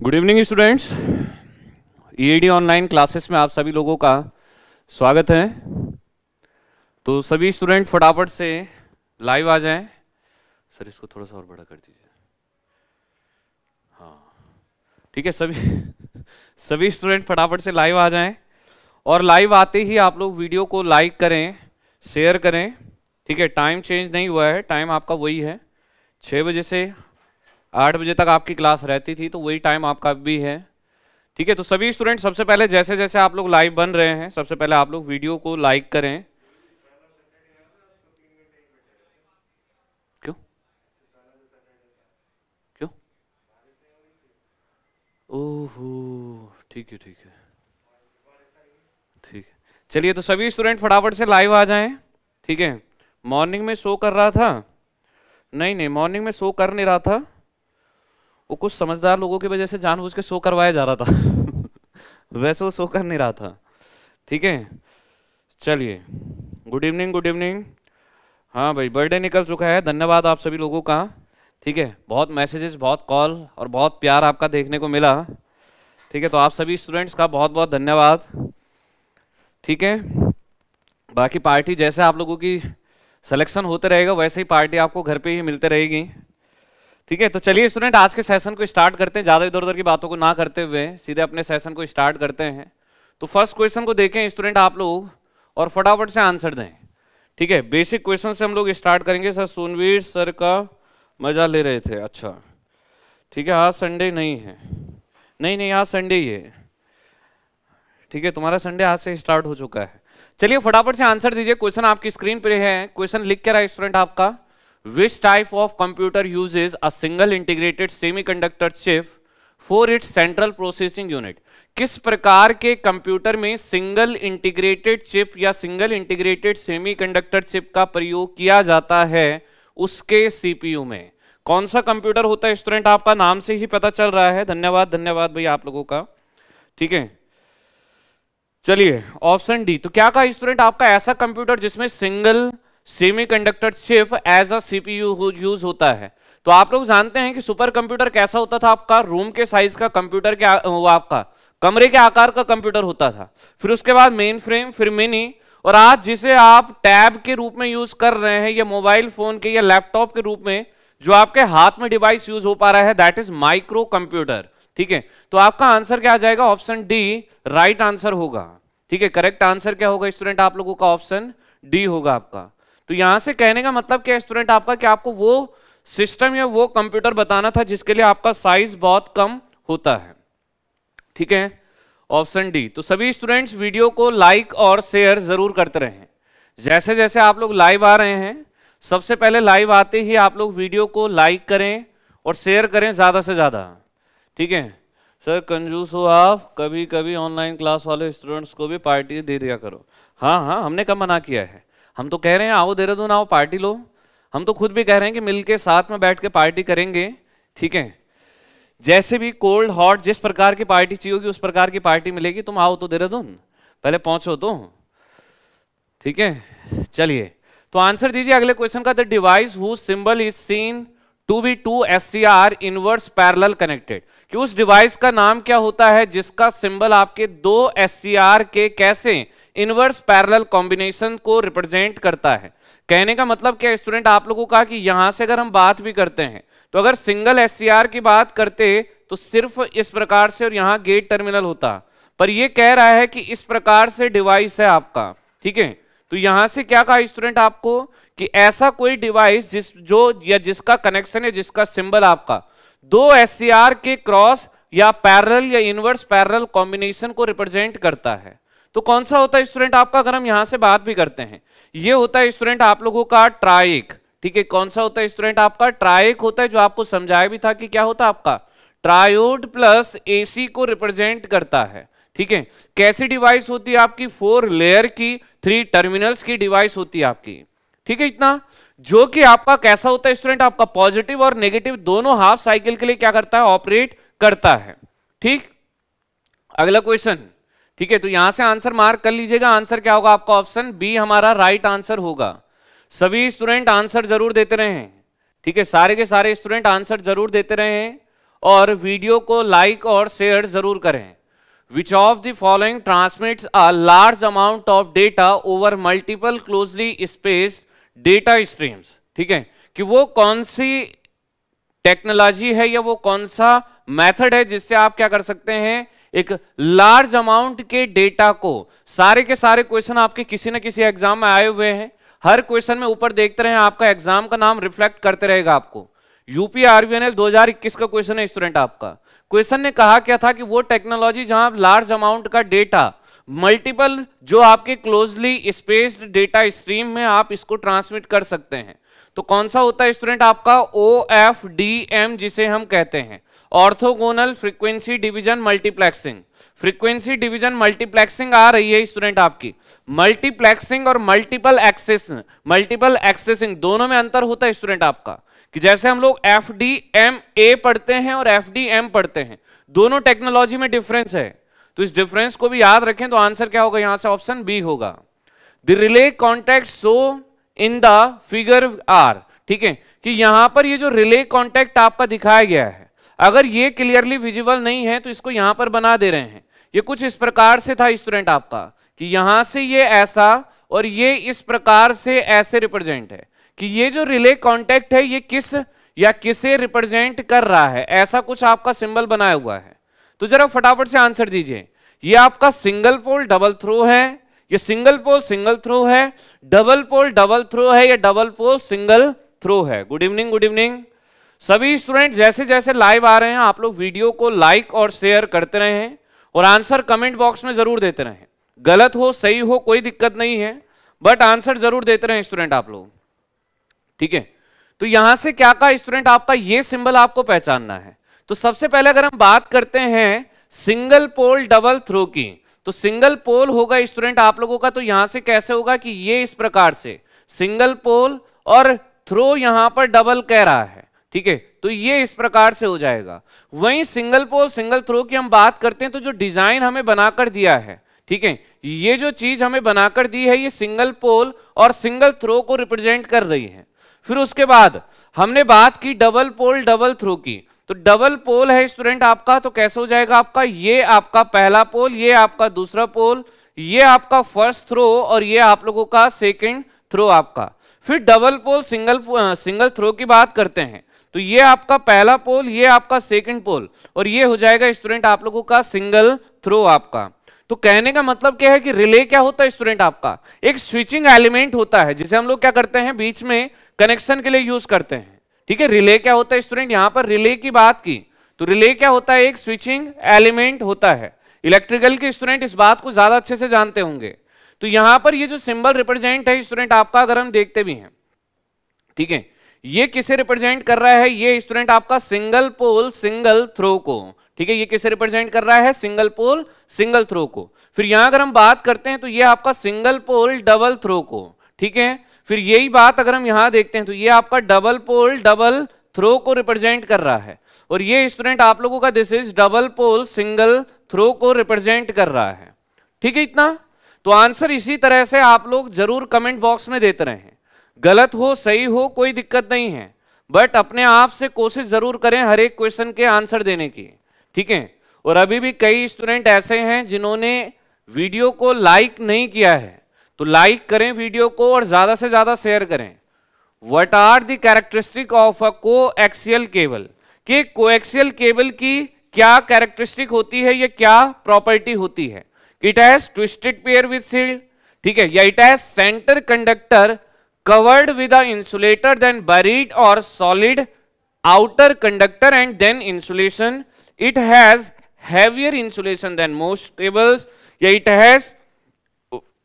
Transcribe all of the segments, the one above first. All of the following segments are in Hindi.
Good evening students EAD online classes में आप सभी लोगों का स्वागत है। तो सभी स्टूडेंट फटाफट से लाइव आ जाएँ। सर इसको थोड़ा सा और बड़ा कर दीजिए। हाँ। ठीक है, सभी सभी स्टूडेंट फटाफट से लाइव आ जाएँ। और लाइव आते ही आप लोग वीडियो को लाइक करें शेयर करें। ठीक है टाइम चेंज नहीं हुआ है टाइम आपका वही है। छः बजे से आठ बजे तक आपकी क्लास रहती थी तो वही टाइम आपका भी है। ठीक है तो सभी स्टूडेंट सबसे पहले जैसे जैसे आप लोग लाइव बन रहे हैं, सबसे पहले आप लोग वीडियो को लाइक करें। क्यों? क्यों? ओहो, ठीक है ठीक है। ठीक है। चलिए तो सभी स्टूडेंट फटाफट से लाइव आ जाएँ। ठीक है मॉर्निंग में शो कर रहा था? नहीं नहीं मॉर्निंग में शो कर नहीं रहा था। वो कुछ समझदार लोगों की वजह से जानबूझ के शो करवाया जा रहा था। वैसे वो शो कर नहीं रहा था। ठीक है? चलिए। गुड इवनिंग गुड इवनिंग हाँ भाई बर्थडे निकल चुका है। धन्यवाद आप सभी लोगों का। ठीक है? बहुत मैसेजेस बहुत कॉल और बहुत प्यार आपका देखने को मिला। ठीक है? तो आप सभी स्टूडेंट्स का बहुत बहुत धन्यवाद। ठीक है? बाकी पार्टी जैसे आप लोगों की सिलेक्शन होते रहेगा, वैसे ही पार्टी आपको घर पे ही मिलते रहेगी। ठीक है तो चलिए स्टूडेंट आज के सेशन को स्टार्ट करते हैं। ज़्यादा इधर उधर की बातों को ना करते हुए, सीधे अपने सेशन को स्टार्ट करते हैं। तो फ़र्स्ट क्वेश्चन को देखें स्टूडेंट आप लोग और फटाफट से आंसर दें। ठीक है बेसिक क्वेश्चन से हम लोग स्टार्ट करेंगे। सर, सोनवीर सर का मज़ा ले रहे थे अच्छा। ठीक है, आज संडे नहीं है। नहीं नहीं, आज संडे ही है। ठीक है, तुम्हारा संडे आज से स्टार्ट हो चुका है। चलिए फटाफट से आंसर दीजिए। क्वेश्चन आपकी स्क्रीन पर है। क्वेश्चन लिख के रहा है स्टूडेंट आपका। Which type of computer uses a single integrated semiconductor chip for its central processing unit? किस प्रकार के कंप्यूटर में सिंगल इंटीग्रेटेड चिप या सिंगल इंटीग्रेटेड सेमीकंडक्टर चिप का प्रयोग किया जाता है उसके सीपीयू में? कौन सा कंप्यूटर होता है स्टूडेंट आपका नाम से ही पता चल रहा है। धन्यवाद धन्यवाद भैया आप लोगों का। ठीक है? चलिए ऑप्शन डी तो क्या कहा स्टूडेंट आपका ऐसा कंप्यूटर जिसमें single semiconductor chip as a CPU use होता है। तो आप लोग जानते हैं कि सुपर कंप्यूटर कैसा होता था आपका? रूम के साइज़ का कंप्यूटर क्या वो आपका, कमरे के आकार का कंप्यूटर होता था। फिर उसके बाद मेन फ्रेम फिर मिनी और आज जिसे आप टैब के रूप में यूज़ कर रहे हैं, या मोबाइल फ़ोन के, या लैपटॉप के रूप में, जो आपके हाथ में डिवाइस यूज़ हो पा रहा है दैट इज़ माइक्रो कंप्यूटर ठीक है? तो आपका आंसर क्या आ जाएगा? ऑप्शन डी राइट आंसर होगा। ठीक है? करेक्ट आंसर क्या होगा स्टूडेंट आप लोगों का ऑप्शन डी होगा आपका। तो यहाँ से कहने का मतलब क्या स्टूडेंट आपका कि आपको वो सिस्टम या वो कंप्यूटर बताना था जिसके लिए आपका साइज़ बहुत कम होता है। ठीक है? ऑप्शन डी तो सभी स्टूडेंट्स वीडियो को लाइक और शेयर ज़रूर करते रहें। जैसे जैसे आप लोग लाइव आ रहे हैं, सबसे पहले लाइव आते ही आप लोग वीडियो को लाइक करें और शेयर करें ज़्यादा से ज़्यादा। ठीक है? सर कंजूस हो आप कभी कभी ऑनलाइन क्लास वाले स्टूडेंट्स को भी पार्टी दे दिया करो। हाँ हाँ हमने कब मना किया है? हम तो कह रहे हैं, आओ देहरादून, आओ पार्टी लो। हम तो खुद भी कह रहे हैं कि मिलके साथ में बैठ के पार्टी करेंगे, ठीक है? जैसे भी कोल्ड हॉट जिस प्रकार की पार्टी चाहिए होगी, उस प्रकार की पार्टी मिलेगी। तुम आओ तो देहरादून, पहले पहुंचो तो ठीक है? चलिए तो आंसर दीजिए अगले क्वेश्चन का। The device who symbol is seen to be to S C R inverse parallel connected कि उस डिवाइस का नाम क्या होता है, जिसका सिंबल आपके दो एस सी आर के कैसे इनवर्स पैरेलल कॉम्बिनेशन को रिप्रेजेंट करता है। कहने का मतलब क्या स्टूडेंट आप लोगों का कि यहाँ से अगर हम बात भी करते हैं तो अगर सिंगल एससीआर की बात करते तो सिर्फ़ इस प्रकार से और यहाँ गेट टर्मिनल होता। पर यह कह रहा है कि इस प्रकार से डिवाइस है आपका, ठीक है? तो यहाँ से क्या कहा स्टूडेंट आपको कि ऐसा कोई डिवाइस जिस, जो, या जिसका कनेक्शन है, जिसका सिंबल आपका, दो एससीआर के क्रॉस या पैरल या इनवर्स पैरल कॉम्बिनेशन को रिप्रेजेंट करता है। तो कौन सा होता है स्टूडेंट आपका अगर हम यहाँ से बात भी करते हैं, ये होता है स्टूडेंट आप लोगों का ट्राइक ठीक है, कौन सा होता है स्टूडेंट आपका ट्राइक होता है जो आपको समझाया भी था कि क्या होता है आपका? ट्रायोड प्लस एसी को रिप्रेजेंट करता है। ठीक है, कैसी डिवाइस होती है आपकी? फोर लेयर की थ्री टर्मिनल्स की डिवाइस होती है आपकी। ठीक है, इतना? जो कि आपका कैसा होता है स्टूडेंट आपका पॉजिटिव और नेगेटिव दोनों हाफ़ साइकिल के लिए क्या करता है? ऑपरेट करता है। ठीक? अगला क्वेश्चन ठीक है तो यहाँ से आंसर मार्क कर लीजिएगा। आंसर क्या होगा आपका ऑप्शन? बी हमारा राइट आंसर होगा। सभी स्टूडेंट आंसर ज़रूर देते रहे। हैं ठीक है, सारे के सारे स्टूडेंट आंसर ज़रूर देते रहे हैं और वीडियो को लाइक और शेयर ज़रूर करें। Which of the following transmits a large amount of data over multiple closely space data streams ठीक है, कि वो कौन सी टेक्नोलॉजी है या वो कौन सा मेथड है जिससे आप क्या कर सकते हैं? एक लार्ज अमाउंट के डेटा को, सारे के सारे क्वेश्चन आपके किसी न किसी एग्ज़ाम में आए हुए हैं। हर क्वेश्चन में ऊपर देखते रहे, आपका एग्ज़ाम का नाम रिफ्लेक्ट करते रहेगा आपको। यूपी आरबीएनएल 2021 का क्वेश्चन है स्टूडेंट आपका। क्वेश्चन ने कहा क्या था कि वो टेक्नोलॉजी जहाँ लार्ज अमाउंट का डेटा मल्टीपल जो आपके क्लोजली स्पेस्ड डेटा स्ट्रीम में आप इसको ट्रांसमिट कर सकते हैं। तो कौन सा होता है स्टूडेंट आपका? ओ एफ़ डी एम जिसे हम कहते हैं। Orthogonal frequency division multiplexing. Frequency division multiplexing आ रही है स्टूडेंट आपकी। मल्टीप्लेक्सिंग और मल्टीपल एक्सेस, मल्टीपल एक्सेसिंग दोनों में अंतर होता है स्टूडेंट आपका। कि जैसे हम लोग एफ़ डी एम ए पढ़ते हैं और एफ़ डी एम पढ़ते हैं, दोनों टेक्नोलॉजी में डिफरेंस है। तो इस डिफरेंस को भी याद रखें तो आंसर क्या होगा? यहाँ से ऑप्शन बी होगा। The relay contact so in the figure are ठीक है? कि यहाँ पर ये जो रिले कॉन्टैक्ट आपका दिखाया गया है अगर ये क्लियरली विजिबल नहीं है तो इसको यहाँ पर बना दे रहे हैं। ये कुछ इस प्रकार से था स्टूडेंट आपका, कि यहाँ से ये ऐसा और ये इस प्रकार से ऐसे रिप्रेजेंट है, कि ये जो रिले कांटेक्ट है, ये किस या किसे रिप्रेजेंट कर रहा है? ऐसा कुछ आपका सिंबल बनाया हुआ है। तो जरा फटाफट से आंसर दीजिए। ये आपका सिंगल पोल डबल थ्रो है। ये सिंगल पोल सिंगल थ्रो है। डबल पोल डबल थ्रो है या डबल पोल सिंगल थ्रो है। गुड इवनिंग गुड इवनिंग सभी स्टूडेंट जैसे जैसे लाइव आ रहे हैं, आप लोग वीडियो को लाइक और शेयर करते रहे हैं और आंसर कमेंट बॉक्स में ज़रूर देते रहें। गलत हो, सही हो, कोई दिक्कत नहीं है बट आंसर ज़रूर देते रहे स्टूडेंट आप लोग। ठीक है? तो यहाँ से क्या का स्टूडेंट आपका ये सिंबल आपको पहचानना है। तो सबसे पहले अगर हम बात करते हैं सिंगल पोल डबल थ्रो की तो सिंगल पोल होगा स्टूडेंट आप लोगों का तो यहाँ से कैसे होगा कि ये इस प्रकार से सिंगल पोल और थ्रो यहाँ पर डबल कह रहा है। ठीक है? तो ये इस प्रकार से हो जाएगा। वहीं सिंगल पोल सिंगल थ्रो की हम बात करते हैं तो जो डिज़ाइन हमें बनाकर दिया है, ठीक है? ये जो चीज़ हमें बनाकर दी है, ये सिंगल पोल और सिंगल थ्रो को रिप्रेजेंट कर रही है। फिर उसके बाद हमने बात की डबल पोल डबल थ्रो की। तो डबल पोल है स्टूडेंट आपका तो कैसे हो जाएगा आपका? ये आपका पहला पोल ये आपका दूसरा पोल ये आपका फ़र्स्ट थ्रो और ये आप लोगों का सेकंड थ्रो आपका। फिर double pole single single throw की बात करते हैं। तो ये आपका पहला पोल, ये आपका सेकंड पोल और ये हो जाएगा स्टूडेंट आप लोगों का सिंगल थ्रो आपका। तो कहने का मतलब क्या है कि रिले क्या होता है स्टूडेंट आपका? एक स्विचिंग एलिमेंट होता है, जिसे हम लोग क्या करते हैं, बीच में कनेक्शन के लिए यूज़ करते हैं। ठीक है रिले क्या होता है स्टूडेंट यहाँ पर रिले की बात की। तो रिले क्या होता है? एक स्विचिंग एलिमेंट होता है। इलेक्ट्रिकल के स्टूडेंट इस बात को ज़्यादा अच्छे से जानते होंगे। तो यहाँ पर ये जो सिंबल रिप्रेजेंट है स्टूडेंट आपका, अगर हम देखते भी हैं। ठीक है ये किसे रिप्रेजेंट कर रहा है? ये स्टूडेंट आपका सिंगल पोल सिंगल थ्रो को। ठीक है, ये किसे रिप्रेजेंट कर रहा है? सिंगल पोल सिंगल थ्रो को। फिर यहाँ अगर हम बात करते हैं तो ये आपका सिंगल पोल डबल थ्रो को। ठीक है? फिर यही बात अगर हम यहाँ देखते हैं तो ये आपका डबल पोल डबल थ्रो को रिप्रेजेंट कर रहा है। और ये स्टूडेंट आप लोगों का this is double pole single throw को रिप्रेजेंट कर रहा है। ठीक है, इतना? तो आंसर इसी तरह से आप लोग ज़रूर कमेंट बॉक्स में देते रहे। गलत हो, सही हो, कोई दिक्कत नहीं है। बट अपने आप से कोशिश ज़रूर करें हर एक क्वेश्चन के आंसर देने की। ठीक है? और अभी भी कई स्टूडेंट ऐसे हैं जिन्होंने वीडियो को लाइक नहीं किया है। तो लाइक करें वीडियो को और ज़्यादा से ज़्यादा शेयर करें। What are the characteristic of a coaxial cable कि कोएक्सियल केबल की क्या कैरेक्टरिस्टिक होती है, या क्या प्रॉपर्टी होती है? It has twisted pair with sealed ठीक है? या it has centre conductor covered with a insulator then buried or solid outer conductor and then insulation it has heavier insulation than most cables it has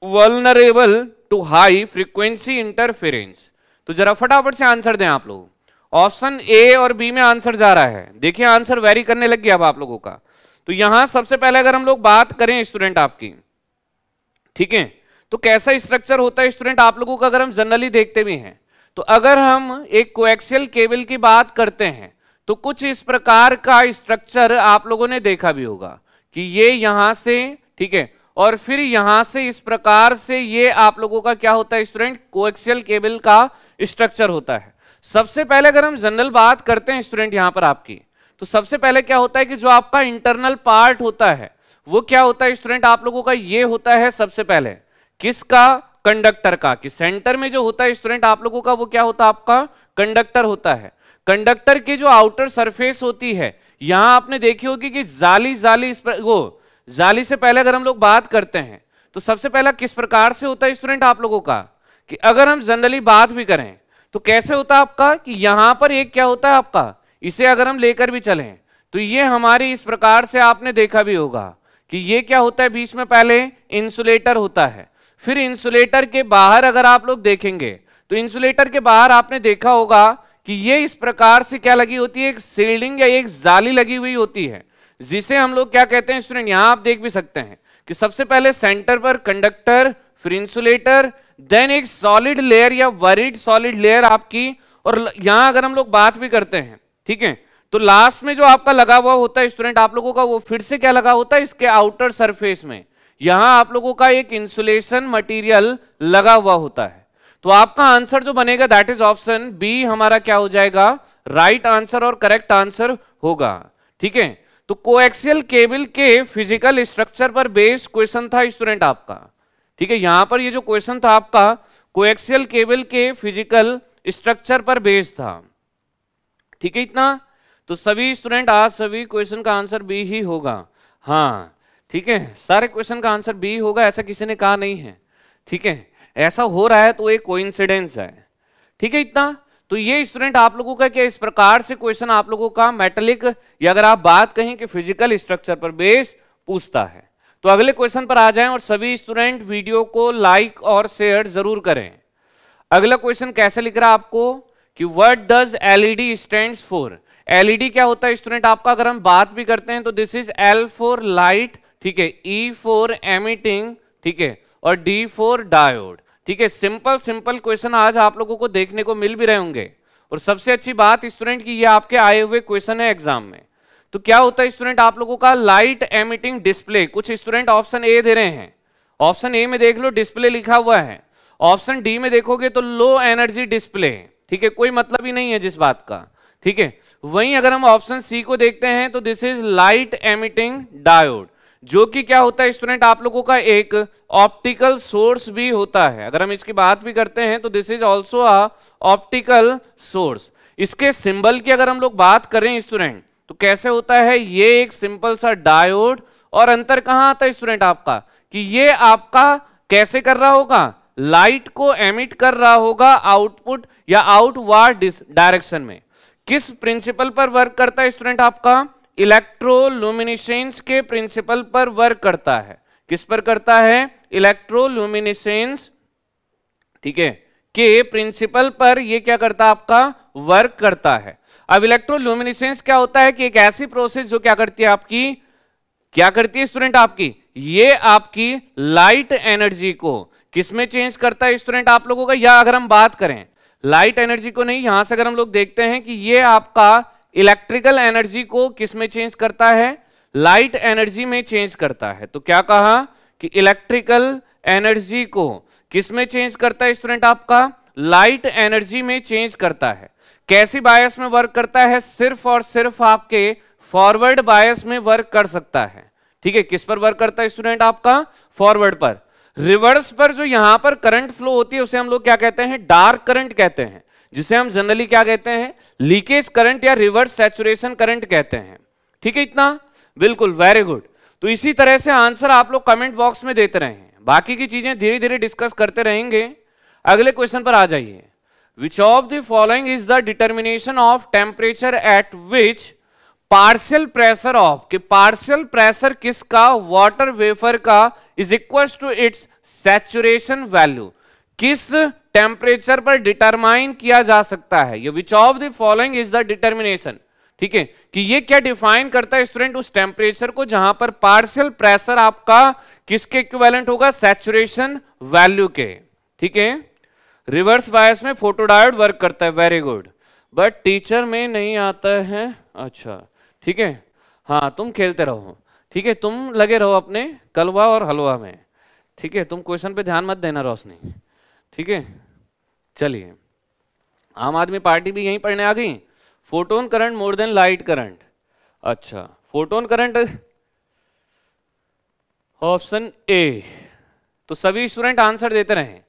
vulnerable to high frequency interference तो जरा फटाफट से आंसर दें आप लोग ऑप्शन ए और बी में आंसर जा रहा है देखिए आंसर वेरी करने लग गया अब आप लोगों का तो यहाँ सबसे पहले अगर हम लोग बात करें स्टूडेंट आपकी ठीक है तो कैसा स्ट्रक्चर होता है स्टूडेंट आप लोगों का अगर हम जनरली देखते भी हैं तो अगर हम एक कोएक्सियल केबल की बात करते हैं तो कुछ इस प्रकार का स्ट्रक्चर आप लोगों ने देखा भी होगा कि ये यहाँ से, ठीक है, और फिर यहाँ से इस प्रकार से ये आप लोगों का क्या होता है स्टूडेंट कोएक्सियल केबल का स्ट्रक्चर होता है। सबसे पहले अगर हम जनरल बात करते हैं स्टूडेंट यहाँ पर आपकी तो सबसे पहले क्या होता है कि जो आपका इंटरनल पार्ट होता है, वो क्या होता है स्टूडेंट आप लोगों का ये होता है सबसे पहले किसका कंडक्टर का? कि सेंटर में जो होता है स्टूडेंट, आप लोगों का वो क्या होता है आपका? कंडक्टर होता है। कंडक्टर की जो आउटर सरफेस होती है, यहाँ आपने देखी होगी कि जाली जाली इस पर, वो, जाली से पहले अगर हम लोग बात करते हैं तो सबसे पहला किस प्रकार से होता है स्टूडेंट आप लोगों का? कि अगर हम जनरली बात भी करें तो कैसे होता है आपका? कि यहाँ पर एक क्या होता है आपका? इसे अगर हम लेकर भी चलें तो ये हमारी इस प्रकार से आपने देखा भी होगा कि ये क्या होता है? बीच में पहले इंसुलेटर होता है। फिर इंसुलेटर के बाहर अगर आप लोग देखेंगे तो इंसुलेटर के बाहर आपने देखा होगा कि ये इस प्रकार से क्या लगी होती है, एक सील्डिंग या एक जाली लगी हुई होती है, जिसे हम लोग क्या कहते हैं स्टूडेंट यहाँ आप देख भी सकते हैं कि सबसे पहले सेंटर पर कंडक्टर फिर इंसुलेटर देन एक सॉलिड लेयर या वरिड सॉलिड लेयर आपकी, और यहाँ अगर हम लोग बात भी करते हैं, ठीक है? तो लास्ट में जो आपका लगा हुआ होता है स्टूडेंट आप लोगों का वो फिर से क्या लगा होता है, इसके आउटर सरफेस में। यहाँ आप लोगों का एक इंसुलेशन मटेरियल लगा हुआ होता है। तो आपका आंसर जो बनेगा दैट इज़ ऑप्शन बी हमारा क्या हो जाएगा? राइट right आंसर और करेक्ट आंसर होगा। ठीक है? तो कोएक्सियल केबल के फ़िज़िकल स्ट्रक्चर पर बेस्ड क्वेश्चन था स्टूडेंट आपका। ठीक है? यहाँ पर ये जो क्वेश्चन था आपका कोएक्सियल केबल के फ़िज़िकल स्ट्रक्चर पर बेस्ड था। ठीक है इतना? तो सभी स्टूडेंट आज सभी क्वेश्चन का आंसर बी ही होगा। हाँ ठीक है? सारे क्वेश्चन का आंसर बी होगा, ऐसा किसी ने कहा नहीं है। ठीक है? ऐसा हो रहा है तो एक कोइंसिडेंस है। ठीक है इतना? तो ये स्टूडेंट आप लोगों का क्या इस प्रकार से क्वेश्चन आप लोगों का मेटलिक या अगर आप बात कहें कि फ़िज़िकल स्ट्रक्चर पर बेस पूछता है। तो अगले क्वेश्चन पर आ जाएँ और सभी स्टूडेंट वीडियो को लाइक और शेयर ज़रूर करें। अगला क्वेश्चन कैसे लिख रहा है आपको? कि what does LED stands for LED क्या होता है स्टूडेंट आपका? अगर हम बात भी करते हैं तो this is L for light ठीक है ई फॉर एमिटिंग ठीक है, और डी फोर डायोड ठीक है सिंपल सिंपल क्वेश्चन आज आप लोगों को देखने को मिल भी रहे होंगे। और सबसे अच्छी बात स्टूडेंट की, ये आपके आए हुए क्वेश्चन है एग्ज़ाम में। तो क्या होता है स्टूडेंट आप लोगों का लाइट एमिटिंग डिस्प्ले कुछ स्टूडेंट ऑप्शन ए दे रहे हैं। ऑप्शन ए में देख लो डिस्प्ले लिखा हुआ है। ऑप्शन डी में देखोगे तो लो एनर्जी डिस्प्ले ठीक है, कोई मतलब ही नहीं है जिस बात का, ठीक है। वहीं अगर हम ऑप्शन सी को देखते हैं तो this is light emitting diode जो कि क्या होता है स्टूडेंट आप लोगों का एक ऑप्टिकल सोर्स भी होता है। अगर हम इसकी बात भी करते हैं तो this is also a optical source इसके सिंबल की अगर हम लोग बात करें स्टूडेंट तो कैसे होता है, ये एक सिंपल सा डायोड और अंतर कहाँ आता है स्टूडेंट आपका? कि ये आपका कैसे कर रहा होगा? लाइट को एमिट कर रहा होगा आउटपुट या आउटवार्ड डायरेक्शन में। किस प्रिंसिपल पर वर्क करता है स्टूडेंट आपका? इलेक्ट्रोलुमिनेसेंस के प्रिंसिपल पर वर्क करता है। किस पर करता है? इलेक्ट्रोलुमिनेसेंस, ठीक है, के प्रिंसिपल पर ये क्या करता है आपका? वर्क करता है। अब इलेक्ट्रोलुमिनेसेंस क्या होता है कि एक ऐसी प्रोसेस जो क्या करती है आपकी? क्या करती है स्टूडेंट आपकी? ये आपकी लाइट एनर्जी को किसमें चेंज करता है स्टूडेंट आप लोगों का? या अगर हम बात करें, लाइट एनर्जी को नहीं, यहाँ से अगर हम लोग देखते हैं कि ये आपका इलेक्ट्रिकल एनर्जी को किसमें चेंज करता है? लाइट एनर्जी में चेंज करता है। तो क्या कहा कि इलेक्ट्रिकल एनर्जी को किसमें चेंज करता है स्टूडेंट आपका? लाइट एनर्जी में चेंज करता है। कैसी बायस में वर्क करता है? सिर्फ़ और सिर्फ़ आपके फॉरवर्ड बायस में वर्क कर सकता है। ठीक है, किस पर वर्क करता है स्टूडेंट आपका? फॉरवर्ड पर। रिवर्स पर जो यहाँ पर करंट फ्लो होती है, उसे हम लोग क्या कहते हैं? डार्क करंट कहते हैं। जिसे हम जनरली क्या कहते हैं? लीकेज करंट या रिवर्स सेचुरेशन करंट कहते हैं। ठीक है इतना? बिल्कुल वेरी गुड तो इसी तरह से आंसर आप लोग कमेंट बॉक्स में देते रहे बाकी की चीज़ें धीरे धीरे डिस्कस करते रहेंगे। अगले क्वेश्चन पर आ जाइए। Which of the following is the determination of temperature at which partial pressure of कि पार्शियल प्रेशर किसका वाटर वेफर का is equal to its saturation value किस टेम्परेचर पर डिटरमाइन किया जा सकता है। ये which of the following is the determination ठीक है? कि ये क्या डिफाइन करता है स्टूडेंट उस टेम्परेचर को जहाँ पर पार्शियल प्रेशर आपका किसके इक्विवेलेंट होगा? सैचुरेशन वैल्यू के। ठीक है? रिवर्स बायस में फोटोडायोड वर्क करता है। वेरी गुड बट टीचर में नहीं आता है। अच्छा। ठीक है? हाँ तुम खेलते रहो। ठीक है? तुम लगे रहो अपने कलवा और हलवा में। ठीक है? तुम क्वेश्चन पे ध्यान मत देना रोशनी। ठीक है? चलिए, आम आदमी पार्टी भी यहीं पढ़ने आ गई। Photon current more than light current. अच्छा फोटोन करंट ऑप्शन ए। तो सभी स्टूडेंट आंसर देते रहे।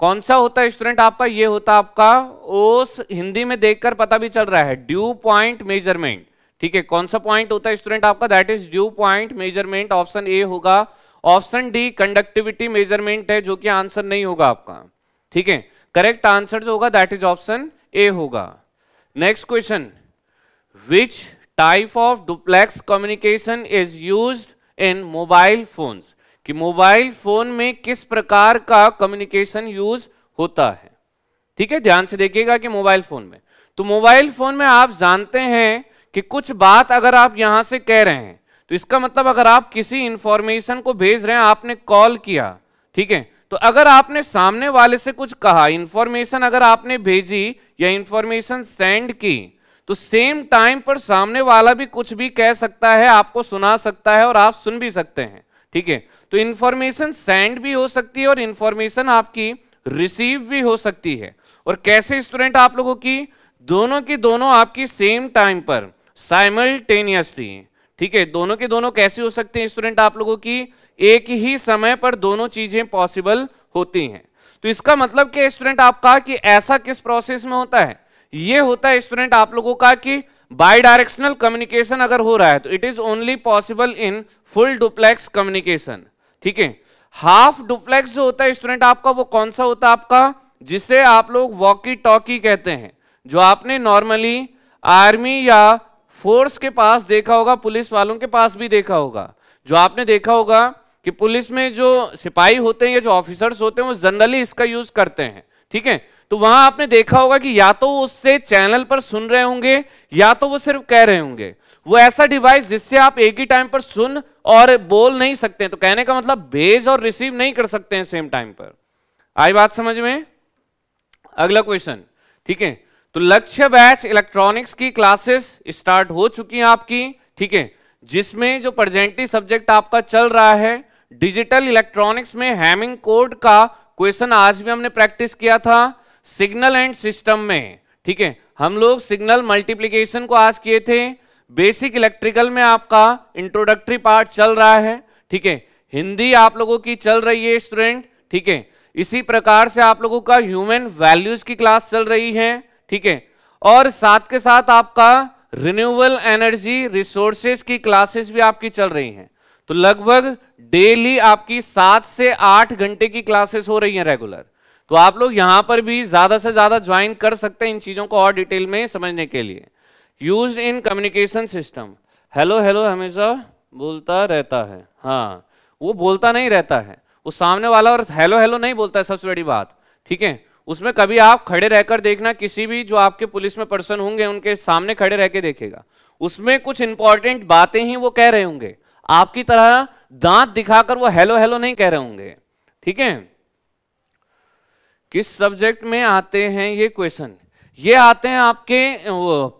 कौन सा होता है स्टूडेंट आपका? ये होता आपका ओस, हिंदी में देखकर पता भी चल रहा है। Dew point measurement. ठीक है, कौन सा पॉइंट होता है स्टूडेंट आपका? That is dew point measurement, option A होगा। ऑप्शन डी, कंडक्टिविटी मेज़रमेंट है, जो कि आंसर नहीं होगा आपका। ठीक है करेक्ट आंसर जो होगा दैट इज़ ऑप्शन ए होगा। Next question which type of duplex communication is use in mobile phones कि मोबाइल फ़ोन में किस प्रकार का कम्युनिकेशन यूज़ होता है? ठीक है, ध्यान से देखिएगा कि मोबाइल फ़ोन में। तो मोबाइल फ़ोन में आप जानते हैं कि कुछ बात अगर आप यहाँ से कह रहे हैं तो इसका मतलब अगर आप किसी इंफॉर्मेशन को भेज रहे हैं, आपने कॉल किया, ठीक है तो अगर आपने सामने वाले से कुछ कहा इंफॉर्मेशन अगर आपने भेजी या इंफॉर्मेशन सेंड की तो सेम टाइम पर सामने वाला भी कुछ भी कह सकता है, आपको सुना सकता है और आप सुन भी सकते हैं। ठीक है? तो इंफॉर्मेशन सेंड भी हो सकती है और इंफॉर्मेशन आपकी रिसीव भी हो सकती है। और कैसे स्टूडेंट आप लोगों की? दोनों की दोनों आपकी सेम टाइम पर साइमल्टेनियसली ठीक है, दोनों के दोनों कैसे हो सकते हैं स्टूडेंट आप लोगों की? एक ही समय पर दोनों चीज़ें पॉसिबल होती हैं। तो इसका मतलब क्या स्टूडेंट आपका कि ऐसा किस प्रोसेस में होता है? ये होता है स्टूडेंट आप लोगों का कि बाई डायरेक्शनल कम्युनिकेशन अगर हो रहा है तो it is only possible in full duplex communication ठीक है? हाफ़ डुप्लेक्स जो होता है स्टूडेंट आपका, वो कौन सा होता है आपका? जिसे आप लोग वॉकी टॉकी कहते हैं, जो आपने नॉर्मली आर्मी या फोर्स के पास देखा होगा, पुलिस वालों के पास भी देखा होगा। जो आपने देखा होगा कि पुलिस में जो सिपाही होते हैं या जो ऑफिसर्स होते हैं, वो जनरली इसका यूज़ करते हैं, ठीक है? तो वहाँ आपने देखा होगा कि या तो उससे चैनल पर सुन रहे होंगे, या तो वो सिर्फ़ कह रहे होंगे। वो ऐसा डिवाइस जिससे आप एक ही टाइम पर सुन और बोल नहीं सकते तो कहने का मतलब भेज और रिसीव नहीं कर सकते हैं सेम टाइम पर। आई बात समझ में? अगला क्वेश्चन, ठीक है? तो लक्ष्य बैच इलेक्ट्रॉनिक्स की क्लासेस स्टार्ट हो चुकी हैं आपकी, ठीक है? जिसमें जो प्रजेंटी सब्जेक्ट आपका चल रहा है डिजिटल इलेक्ट्रॉनिक्स में हैमिंग कोड का क्वेश्चन आज भी हमने प्रैक्टिस किया था सिग्नल एंड सिस्टम में, ठीक है? हम लोग सिग्नल मल्टीप्लीकेशन को आज किए थे बेसिक इलेक्ट्रिकल में आपका इंट्रोडक्टरी पार्ट चल रहा है, ठीक है? हिंदी आप लोगों की चल रही है स्टूडेंट ठीक है? इसी प्रकार से आप लोगों का ह्यूमन वैल्यूज़ की क्लास चल रही है ठीक है? और साथ के साथ आपका रिन्यूएबल एनर्जी रिसोर्सेज की क्लासेस भी आपकी चल रही हैं। तो लगभग डेली आपकी सात से आठ घंटे की क्लासेस हो रही हैं रेगुलर तो आप लोग यहाँ पर भी ज़्यादा से ज़्यादा ज्वाइन कर सकते हैं इन चीज़ों को और डिटेल में समझने के लिए। Use in communication system hello hello हमेशा बोलता रहता है। हाँ वो बोलता नहीं रहता है। वो सामने वाला और हेलो हेलो नहीं बोलता है, सबसे बड़ी बात। ठीक है? उसमें कभी आप खड़े रहकर देखना, किसी भी जो आपके पुलिस में पर्सन होंगे, उनके सामने खड़े रह के देखेगा। उसमें कुछ इंपॉर्टेंट बातें ही वो कह रहे होंगे। आपकी तरह दांत दिखाकर वो हेलो हेलो नहीं कह रहे होंगे। ठीक है? किस सब्जेक्ट में आते हैं ये क्वेश्चन ये आते हैं आपके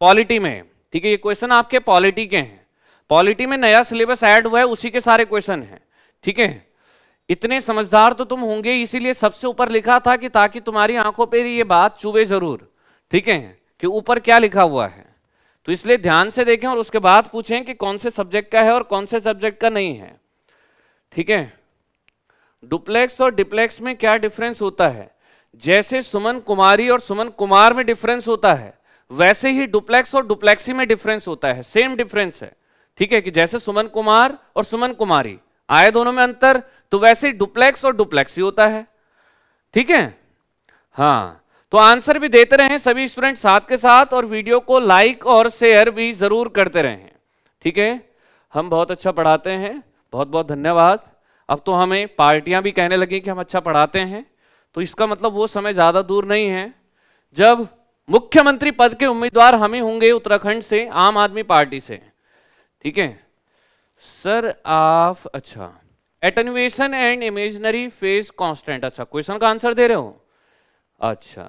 पॉलिटी में। ठीक है, ये क्वेश्चन आपके पॉलिटी के हैं। पॉलिटी में नया सिलेबस ऐड हुआ है, उसी के सारे क्वेश्चन हैं। ठीक है? इतने समझदार तो तुम होंगे, इसीलिए सबसे ऊपर लिखा था कि ताकि तुम्हारी आँखों पर ये बात चुभे ज़रूर। ठीक है? कि ऊपर क्या लिखा हुआ है? तो इसलिए ध्यान से देखें और उसके बाद पूछें कि कौन से सब्जेक्ट का है और कौन से सब्जेक्ट का नहीं है। ठीक है? डुप्लेक्स और डिप्लेक्स में क्या डिफरेंस होता है? जैसे सुमन कुमारी और सुमन कुमार में डिफरेंस होता है, वैसे ही डुप्लेक्स और डुप्लेक्सी में डिफरेंस होता है। सेम डिफरेंस है। ठीक है? कि जैसे सुमन कुमार और सुमन कुमारी। आए दोनों में अंतर तो वैसे डुप्लेक्स और डुप्लेक्स ही होता है। ठीक है? हाँ तो आंसर भी देते रहे सभी स्टूडेंट साथ के साथ और वीडियो को लाइक और शेयर भी ज़रूर करते रहें। ठीक है? हम बहुत अच्छा पढ़ाते हैं। बहुत बहुत धन्यवाद। अब तो हमें पार्टियाँ भी कहने लगी कि हम अच्छा पढ़ाते हैं। तो इसका मतलब वो समय ज़्यादा दूर नहीं है। जब मुख्यमंत्री पद के उम्मीदवार हम ही होंगे उत्तराखंड से, आम आदमी पार्टी से। ठीक है? सर आप अच्छा। Attenuation and imaginary phase constant अच्छा। क्वेश्चन का आंसर दे रहे हो? अच्छा।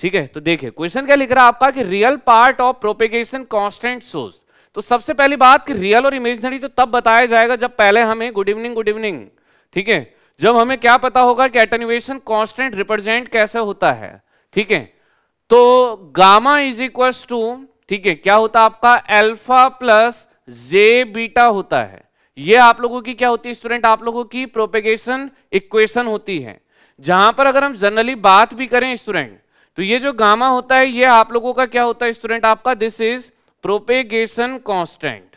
ठीक है तो देखिए क्वेश्चन क्या लिख रहा है आपका कि real part of propagation constant source तो सबसे पहली बात कि रियल और इमेजनरी तो तब बताया जाएगा जब पहले हमें गुड इवनिंग गुड इवनिंग ठीक है? जब हमें क्या पता होगा कि एटेन्युएशन कांस्टेंट रिप्रेजेंट कैसे होता है। ठीक है? तो गामा इज़ इक्वल टू ठीक है, क्या होता है आपका? एल्फा प्लस जे बीटा होता है। ये आप लोगों की क्या होती है स्टूडेंट आप लोगों की प्रोपेगेशन इक्वेशन होती है। जहाँ पर अगर हम जनरली बात भी करें स्टूडेंट तो ये जो गामा होता है, ये आप लोगों का क्या होता है स्टूडेंट आपका दिस इज़ प्रोपेगेशन कांस्टेंट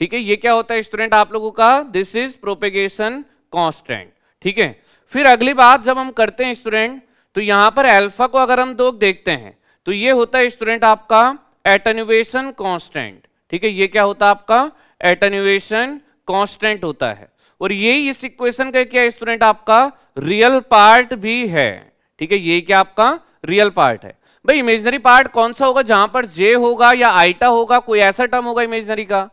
ठीक है, ये क्या होता है स्टूडेंट आप लोगों का दिस इज़ प्रोपेगेशन कांस्टेंट ठीक है, फिर अगली बात जब हम करते हैं स्टूडेंट तो यहाँ पर अल्फ़ा को अगर हम दो देखते हैं तो ये होता है स्टूडेंट आपका एटन्युएशन कांस्टेंट ठीक है, ये क्या होता है आपका? एटन्युएशन कांस्टेंट होता है। और ये इस इक्वेशन का क्या स्टूडेंट आपका? रियल पार्ट भी है। ठीक है, ये क्या आपका? रियल पार्ट है। भाई इमेजनरी पार्ट कौन सा होगा? जहाँ पर जे होगा या आइटा होगा, कोई ऐसा टर्म होगा इमेजनरी का।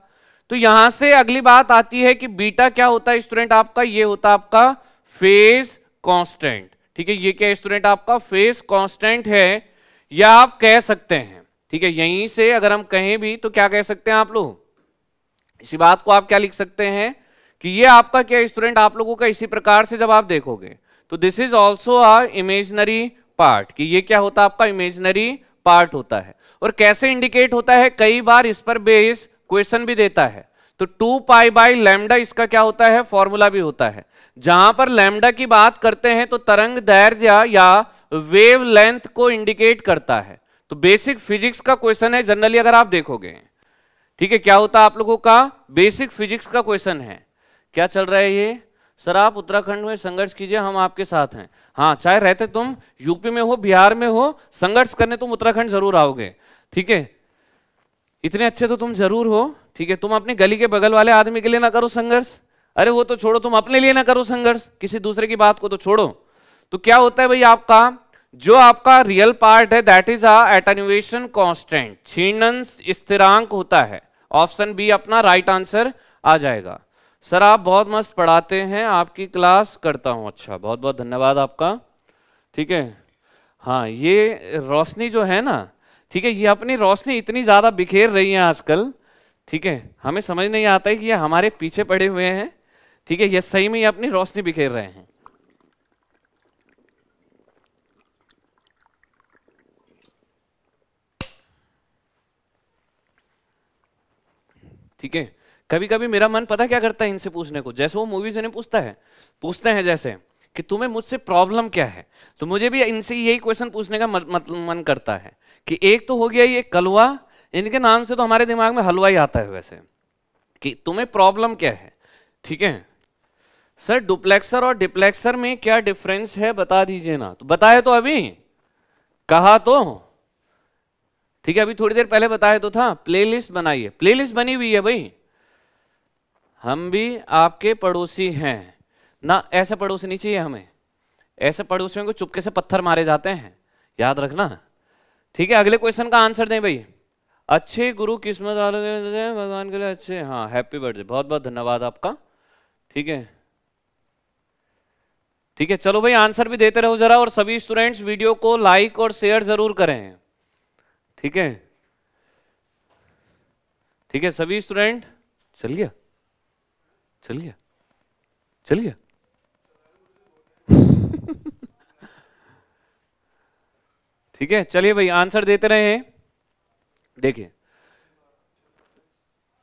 तो यहाँ से अगली बात आती है कि बीटा क्या होता है स्टूडेंट आपका? ये होता आपका फ़ेज़ कांस्टेंट ठीक है, ये क्या स्टूडेंट आपका? फ़ेज़ कांस्टेंट है। या आप कह सकते हैं ठीक है, यहीं से अगर हम कहें भी तो क्या कह सकते हैं आप लोग? इसी बात को आप क्या लिख सकते हैं कि ये आपका क्या स्टूडेंट आप लोगों का इसी प्रकार से जब आप देखोगे तो this is also a imaginary part कि ये क्या होता है, आपका इमेजनरी पार्ट होता है। और कैसे इंडिकेट होता है? कई बार इस पर बेस क्वेश्चन भी देता है। तो टू पाई बाई लैमडा इसका क्या होता है? फॉर्मूला भी होता है। जहाँ पर लैमडा की बात करते हैं तो तरंग दैर्ध्य या वेव लेंथ को इंडिकेट करता है। तो बेसिक फिजिक्स का क्वेश्चन है जनरली अगर आप देखोगे, ठीक है, क्या होता है आप लोगों का? बेसिक फिजिक्स का क्वेश्चन है। क्या चल रहा है ये? सर आप उत्तराखंड में संघर्ष कीजिए, हम आपके साथ हैं। हाँ चाहे रहते तुम यूपी में हो, बिहार में हो, संघर्ष करने तुम उत्तराखंड ज़रूर आओगे, ठीक है? इतने अच्छे तो तुम ज़रूर हो, ठीक है? तुम अपनी गली के बगल वाले आदमी के लिए ना करो संघर्ष। अरे, वो तो छोड़ो, तुम अपने लिए ना करो संघर्ष। किसी दूसरे की बात को तो छोड़ो। तो क्या होता है भाई आपका? जो आपका रियल पार्ट है दैट इज़ अटेन्युएशन कांस्टेंट क्षीणन स्थिरांक होता है। ऑप्शन बी अपना राइट आंसर आ जाएगा। सर आप बहुत मस्त पढ़ाते हैं, आपकी क्लास करता हूँ। अच्छा बहुत बहुत धन्यवाद आपका। ठीक है? हाँ ये रोशनी जो है ना, ठीक है, ये अपनी रोशनी इतनी ज़्यादा बिखेर रही है आजकल। ठीक है? हमें समझ नहीं आता है कि ये हमारे पीछे पड़े हुए हैं। ठीक है? ये सही में ये अपनी रोशनी बिखेर रहे हैं। ठीक है? कभी कभी मेरा मन पता क्या करता है इनसे पूछने को? जैसे वो मूवीज़ इन्हें पूछता है। पूछते हैं जैसे, कि तुम्हें मुझसे प्रॉब्लम क्या है? तो मुझे भी इनसे यही क्वेश्चन पूछने का मतलब मन करता है, कि एक तो हो गया ये कलवा, इनके नाम से तो हमारे दिमाग में हलवा ही आता है वैसे, कि तुम्हें प्रॉब्लम क्या है? ठीक है? सर डुप्लेक्सर और डिप्लेक्सर में क्या डिफरेंस है? बता दीजिए ना। तो बताए तो अभी। कहा तो। ठीक है, अभी थोड़ी देर पहले बताया तो था प्लेलिस्ट बनाइए। प्लेलिस्ट बनी हुई है भाई। हम भी आपके पड़ोसी हैं। ना, ऐसे पड़ोसी नहीं चाहिए हमें। ऐसे पड़ोसियों को चुपके से पत्थर मारे जाते हैं। याद रखना। ठीक है, अगले क्वेश्चन का आंसर दें भाई। अच्छे गुरु किस्मत वाले भगवान के लिए अच्छे। हाँ हैप्पी बर्थडे बहुत बहुत धन्यवाद आपका। ठीक है। ठीक है, चलो भाई आंसर भी देते रहो जरा और सभी स्टूडेंट्स वीडियो को लाइक और शेयर ज़रूर करें। ठीक है? ठीक है, सभी स्टूडेंट चल गया। चल गया। चल गया। ठीक है, चलिए भाई आंसर देते रहे हैं। देखिए।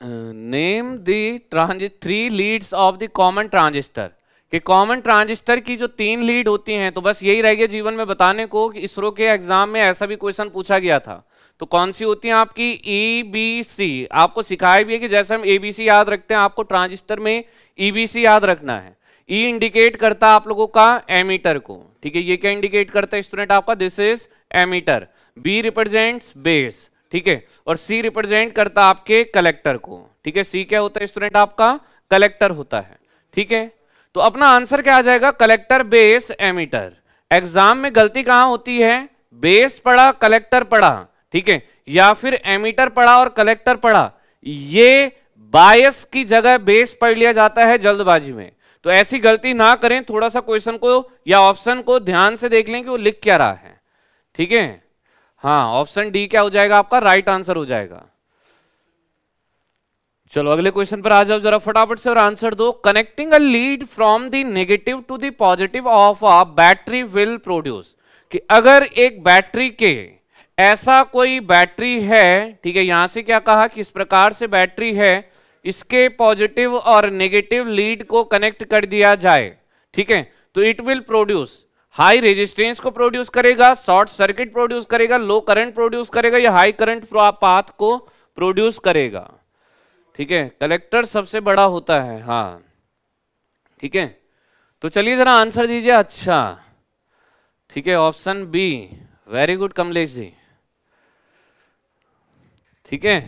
Name the transit three leads of the common transistor कि कॉमन ट्रांजिस्टर की जो तीन लीड होती हैं तो बस यही रह गया जीवन में बताने को कि इसरो के एग्ज़ाम में ऐसा भी क्वेश्चन पूछा गया था। तो कौन सी होती है आपकी? ई बी सी आपको सिखाया भी है कि जैसे हम ए बी सी याद रखते हैं, आपको ट्रांजिस्टर में ई बी सी याद रखना है। ई e इंडिकेट करता आप लोगों का एमीटर को। ठीक है, ये क्या इंडिकेट करता है स्टूडेंट आपका? This is emitter B represents base ठीक है, और सी रिप्रेजेंट करता आपके कलेक्टर को। ठीक है सी क्या होता है स्टूडेंट आपका? कलेक्टर होता है। ठीक है तो अपना आंसर क्या आ जाएगा? कलेक्टर बेस एमीटर एग्ज़ाम में गलती कहाँ होती है? बेस पढ़ा कलेक्टर पढ़ा ठीक है? या फिर एमीटर पढ़ा और कलेक्टर पढ़ा, ये बायस की जगह बेस पढ़ लिया जाता है जल्दबाजी में। तो ऐसी गलती ना करें थोड़ा सा क्वेश्चन को या ऑप्शन को ध्यान से देख लें कि वो लिख क्या रहा है। ठीक है? हाँ ऑप्शन डी क्या हो जाएगा आपका? राइट आंसर हो जाएगा। चलो, अगले क्वेश्चन पर आ जाओ जरा फटाफट से और आंसर दो। Connecting a lead from the negative to the positive of a battery will produce कि अगर एक बैटरी के ऐसा कोई बैटरी है, ठीक है, यहाँ से क्या कहा कि इस प्रकार से बैटरी है, इसके पॉजिटिव और नेगेटिव लीड को कनेक्ट कर दिया जाए, ठीक है तो it will produce. High resistance को प्रोड्यूस करेगा, शॉर्ट सर्किट प्रोड्यूस करेगा, लो करंट प्रोड्यूस करेगा, या हाई करंट पाथ को प्रोड्यूस करेगा। ठीक है, कलेक्टर सबसे बड़ा होता है हाँ। ठीक है तो चलिए जरा आंसर दीजिए अच्छा। ठीक है, option B, very good Kamlesh ji. ठीक है?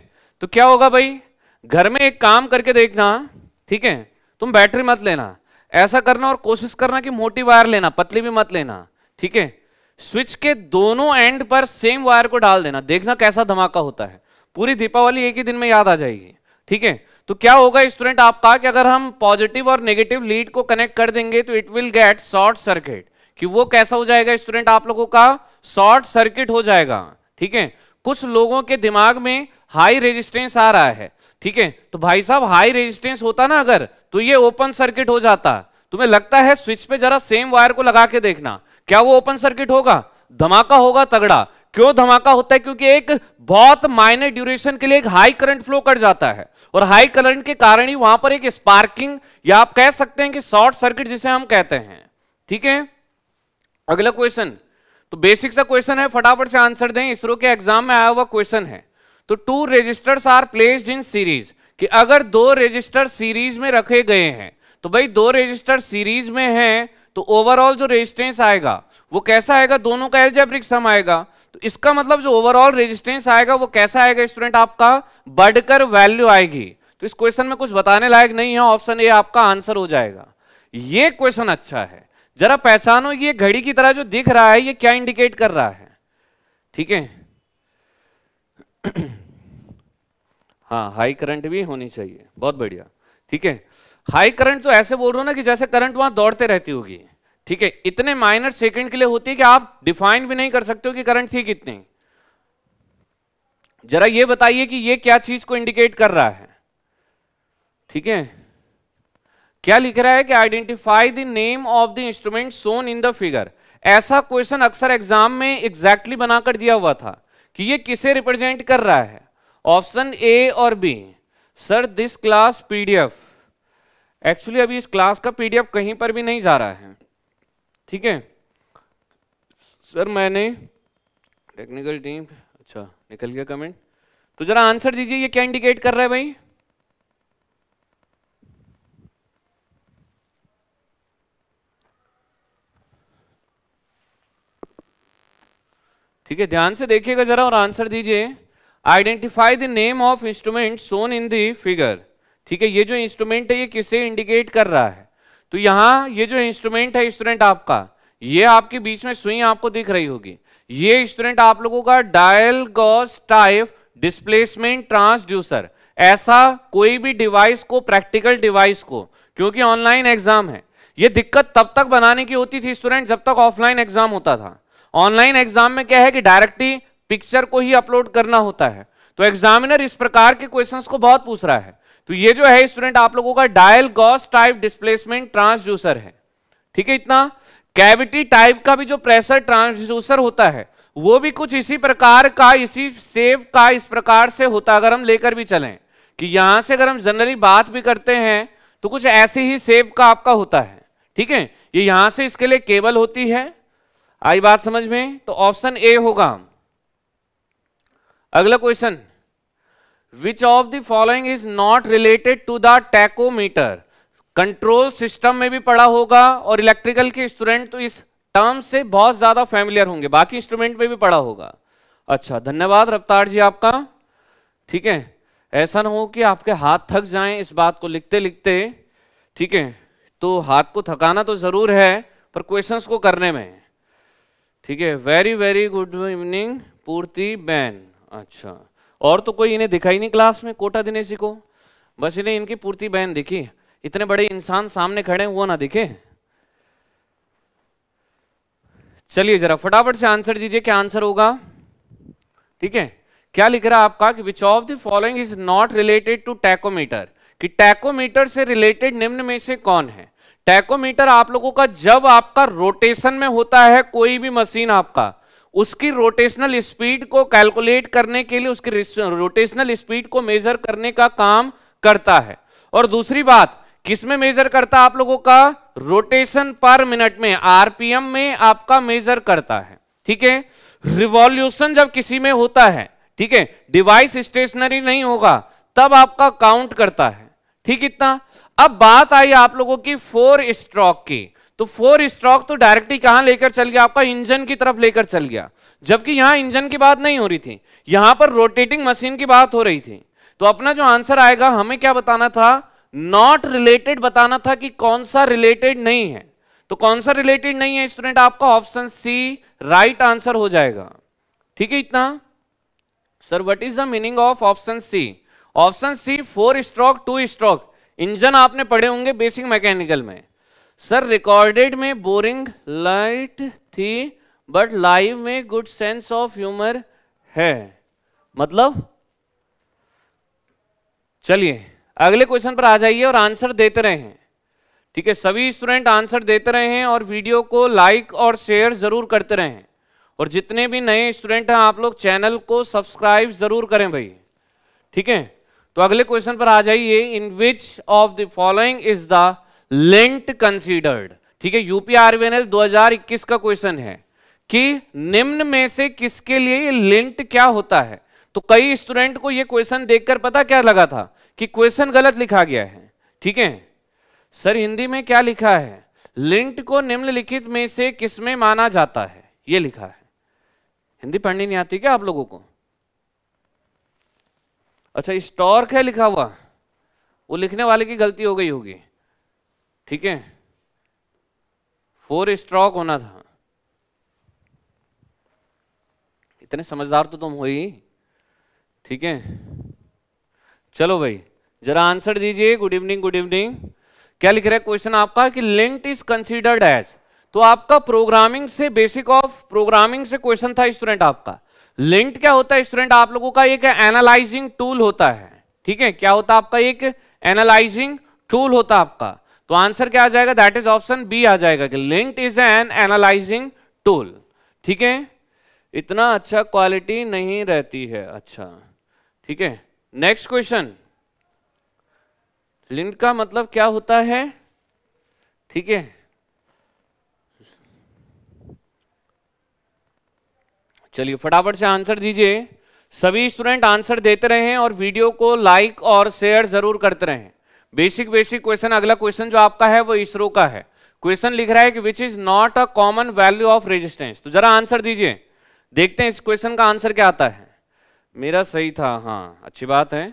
तो क्या होगा भाई? घर में एक काम करके देखना, ठीक है? तुम बैटरी मत लेना। ऐसा करना और कोशिश करना कि मोटी वायर लेना, पतली भी मत लेना, ठीक है? स्विच के दोनों एंड पर सेम वायर को डाल देना। देखना कैसा धमाका होता है। पूरी दीपावली एक ही दिन में याद आ जाएगी, ठीक है? तो क्या होगा स्टूडेंट आपका कि अगर हम पॉजिटिव और नेगेटिव लीड को कनेक्ट कर देंगे तो it will get short circuit कि वो कैसा हो जाएगा स्टूडेंट आप लोगों का शॉर्ट सर्किट हो जाएगा, ठीक है? कुछ लोगों के दिमाग में हाई रेजिस्टेंस आ रहा है, ठीक है? तो भाई साहब हाई रेजिस्टेंस होता ना अगर तो ये ओपन सर्किट हो जाता। तुम्हें लगता है स्विच पे जरा सेम वायर को लगा के देखना, क्या वो ओपन सर्किट होगा? धमाका होगा तगड़ा। क्यों धमाका होता है? क्योंकि एक बहुत माइनर ड्यूरेशन के लिए एक हाई करंट फ्लो कर जाता है। और हाई करंट के कारण ही वहाँ पर एक स्पार्किंग या आप कह सकते हैं कि शॉर्ट सर्किट जिसे हम कहते हैं, ठीक है? अगला क्वेश्चन तो बेसिक सा क्वेश्चन है, फटाफट से आंसर दें। इसरो के एग्ज़ाम में आया हुआ क्वेश्चन है। तो two resistors are placed in series कि अगर दो रजिस्टर सीरीज़ में रखे गए हैं तो भाई दो रजिस्टर सीरीज़ में हैं तो ओवरऑल जो रेजिस्टेंस आएगा, वो कैसा आएगा? दोनों का एल्जेब्रिक सम आएगा। तो इसका मतलब जो ओवरऑल रेजिस्टेंस आएगा, वो कैसा आएगा स्टूडेंट आपका बढ़कर वैल्यू आएगी। तो इस क्वेश्चन में कुछ बताने लायक नहीं है ऑप्शन ए आपका आंसर हो जाएगा। ये क्वेश्चन अच्छा है। जरा पहचानो ये घड़ी की तरह जो दिख रहा है, ये क्या इंडिकेट कर रहा है? ठीक है? हाँ हाई करंट भी होनी चाहिए। बहुत बढ़िया। ठीक है? हाई करंट तो ऐसे बोल रहे हो ना कि जैसे करंट वहाँ दौड़ते रहती होगी। ठीक है? इतने माइनर सेकंड के लिए होती है कि आप डिफाइन भी नहीं कर सकते हो कि करंट थी कितनी। जरा ये बताइए कि ये क्या चीज़ को इंडिकेट कर रहा है? ठीक है? क्या लिख रहा है कि identify the name of the instrument shown in the figure ऐसा क्वेश्चन अक्सर एग्ज़ाम में एग्जैक्टली exactly बनाकर दिया हुआ था कि ये किसे रिप्रेजेंट कर रहा है? ऑप्शन ए और B sir this class PDF actually अभी इस क्लास का पीडीएफ कहीं पर भी नहीं जा रहा है। ठीक है? सर मैंने टेक्निकल टीम अच्छा निकल गया कमेंट तो जरा आंसर दीजिए, ये क्या इंडिकेट कर रहा है भाई? ठीक है, ध्यान से देखिएगा जरा और आंसर दीजिए। Identify the name of instrument shown in the figure ठीक है, ये जो इंस्ट्रूमेंट है, ये किसे इंडिकेट कर रहा है? तो यहाँ ये जो इंस्ट्रूमेंट है स्टूडेंट आपका, ये आपके बीच में सुई आपको दिख रही होगी। ये स्टूडेंट आप लोगों का dial gauge type displacement transducer ऐसा कोई भी डिवाइस को प्रैक्टिकल डिवाइस को, क्योंकि ऑनलाइन एग्ज़ाम है। ये दिक्कत तब तक बनाने की होती थी स्टूडेंट जब तक ऑफलाइन एग्ज़ाम होता था। ऑनलाइन एग्ज़ाम में क्या है कि डायरेक्टली पिक्चर को ही अपलोड करना होता है। तो एग्जामिनर इस प्रकार के क्वेश्चंस को बहुत पूछ रहा है। तो ये जो है स्टूडेंट, आप लोगों का dial gauge type displacement transducer है। ठीक है इतना? कैविटी टाइप का भी जो प्रेशर ट्रांसड्यूसर होता है, वो भी कुछ इसी प्रकार का, इसी सेव का इस प्रकार से होता अगर हम लेकर भी चलें कि यहाँ से अगर हम जनरली बात भी करते हैं तो कुछ ऐसे ही सेव का आपका होता है। ठीक है? ये यहाँ से इसके लिए केबल होती है आई बात समझ में? तो ऑप्शन ए होगा। अगला question which of the following is not related to the tachometer control system में भी पढ़ा होगा और इलेक्ट्रिकल के स्टूडेंट तो इस टर्म से बहुत ज़्यादा फैमिलियर होंगे। बाकी इंस्ट्रूमेंट में भी पढ़ा होगा। अच्छा धन्यवाद रफ्तार जी आपका। ठीक है? ऐसा ना हो कि आपके हाथ थक जाएँ इस बात को लिखते लिखते ठीक है? तो हाथ को थकाना तो ज़रूर है, पर क्वेश्चंस को करने में। ठीक है very very good evening Purti ban. अच्छा और तो कोई इन्हें दिखाई नहीं क्लास में, कोटा दिनेश जी को? बस इन्हें, इनकी पूर्ति बहन दिखी। इतने बड़े इंसान सामने खड़े वो ना दिखे। चलिए जरा, फटाफट से आंसर दीजिए, क्या आंसर होगा? ठीक है, क्या लिख रहा है आपका कि which of the following is not related to tachometer कि टैकोमीटर से रिलेटेड निम्न में से कौन है? टैकोमीटर आप लोगों का, जब आपका रोटेशन में होता है कोई भी मशीन आपका, उसकी रोटेशनल स्पीड को कैलकुलेट करने के लिए, उसकी रोटेशनल स्पीड को मेजर करने का काम करता है। और दूसरी बात, किसमें मेजर करता है आप लोगों का? रोटेशन पर मिनट में, आरपीएम में आपका मेजर करता है। ठीक है? रिवॉल्यूशन जब किसी में होता है, ठीक है? डिवाइस स्टेशनरी नहीं होगा, तब आपका काउंट करता है। ठीक इतना? अब बात आई आप लोगों की फोर स्ट्रोक की। तो फोर स्ट्रोक तो डायरेक्टली कहाँ लेकर चल गया? आपका इंजन की तरफ़ लेकर चल गया। जबकि यहाँ इंजन की बात नहीं हो रही थी। यहाँ पर रोटेटिंग मशीन की बात हो रही थी। तो अपना जो आंसर आएगा, हमें क्या बताना था? नॉट रिलेटेड बताना था कि कौन सा रिलेटेड नहीं है। तो कौन सा रिलेटेड नहीं है स्टूडेंट आपका ऑप्शन सी राइट आंसर हो जाएगा। ठीक है इतना? Sir what is the meaning of option C option C four stroke two stroke engine आपने पढ़े होंगे बेसिक मैकेनिकल में। सर रिकॉर्डेड में बोरिंग लाइट थी बट लाइव में गुड सेंस ऑफ़ ह्यूमर है। मतलब? चलिए, अगले क्वेश्चन पर आ जाइए और आंसर देते रहे। हैं ठीक है, सभी स्टूडेंट आंसर देते रहे हैं और वीडियो को लाइक और शेयर ज़रूर करते रहे। हैं और जितने भी नए स्टूडेंट हैं, आप लोग चैनल को सब्सक्राइब ज़रूर करें भाई। ठीक है? तो अगले क्वेश्चन पर आ जाइए in which of the following is the lint considered ठीक है यूपीआरवीएनएल 2021 का क्वेश्चन है कि निम्न में से किसके लिए लिंट क्या होता है? तो कई स्टूडेंट को यह क्वेश्चन देखकर पता क्या लगा था कि क्वेश्चन गलत लिखा गया है। ठीक है? सर, हिंदी में क्या लिखा है? लिंट को निम्नलिखित में से किसमें माना जाता है? यह लिखा है। हिंदी पढ़नी नहीं आती क्या आप लोगों को? अच्छा स्टॉर्क है लिखा हुआ। वो लिखने वाले की गलती हो गई होगी। ठीक है? फोर स्ट्रॉक होना था। इतने समझदार तो तुम हो ही। ठीक है? चलो भाई, जरा आंसर दीजिए। गुड इवनिंग गुड इवनिंग क्या लिख रहा है? क्वेश्चन आपका कि लिंट इज़ कंसीडर्ड एज तो आपका प्रोग्रामिंग से बेसिक ऑफ़ प्रोग्रामिंग से क्वेश्चन था स्टूडेंट आपका। लिंट क्या होता है स्टूडेंट? आप लोगों का एक एनालाइजिंग टूल होता है। ठीक है? क्या होता है आपका? एक एनालाइजिंग टूल होता है आपका। तो आंसर क्या आ जाएगा? दैट इज़ ऑप्शन बी आ जाएगा कि lint is an analysing tool ठीक है? इतना अच्छा क्वालिटी नहीं रहती है। अच्छा। ठीक है? नेक्स्ट क्वेश्चन लिंट का मतलब क्या होता है? ठीक है? चलिए फटाफट से आंसर दीजिए। सभी स्टूडेंट आंसर देते रहे और वीडियो को लाइक और शेयर ज़रूर करते रहे। बेसिक बेसिक क्वेश्चन, अगला क्वेश्चन जो आपका है वो इसरो का है। क्वेश्चन लिख रहा है कि which is not a common value of resistance तो जरा आंसर दीजिए। देखते हैं इस क्वेश्चन का आंसर क्या आता है। मेरा सही था हाँ अच्छी बात है।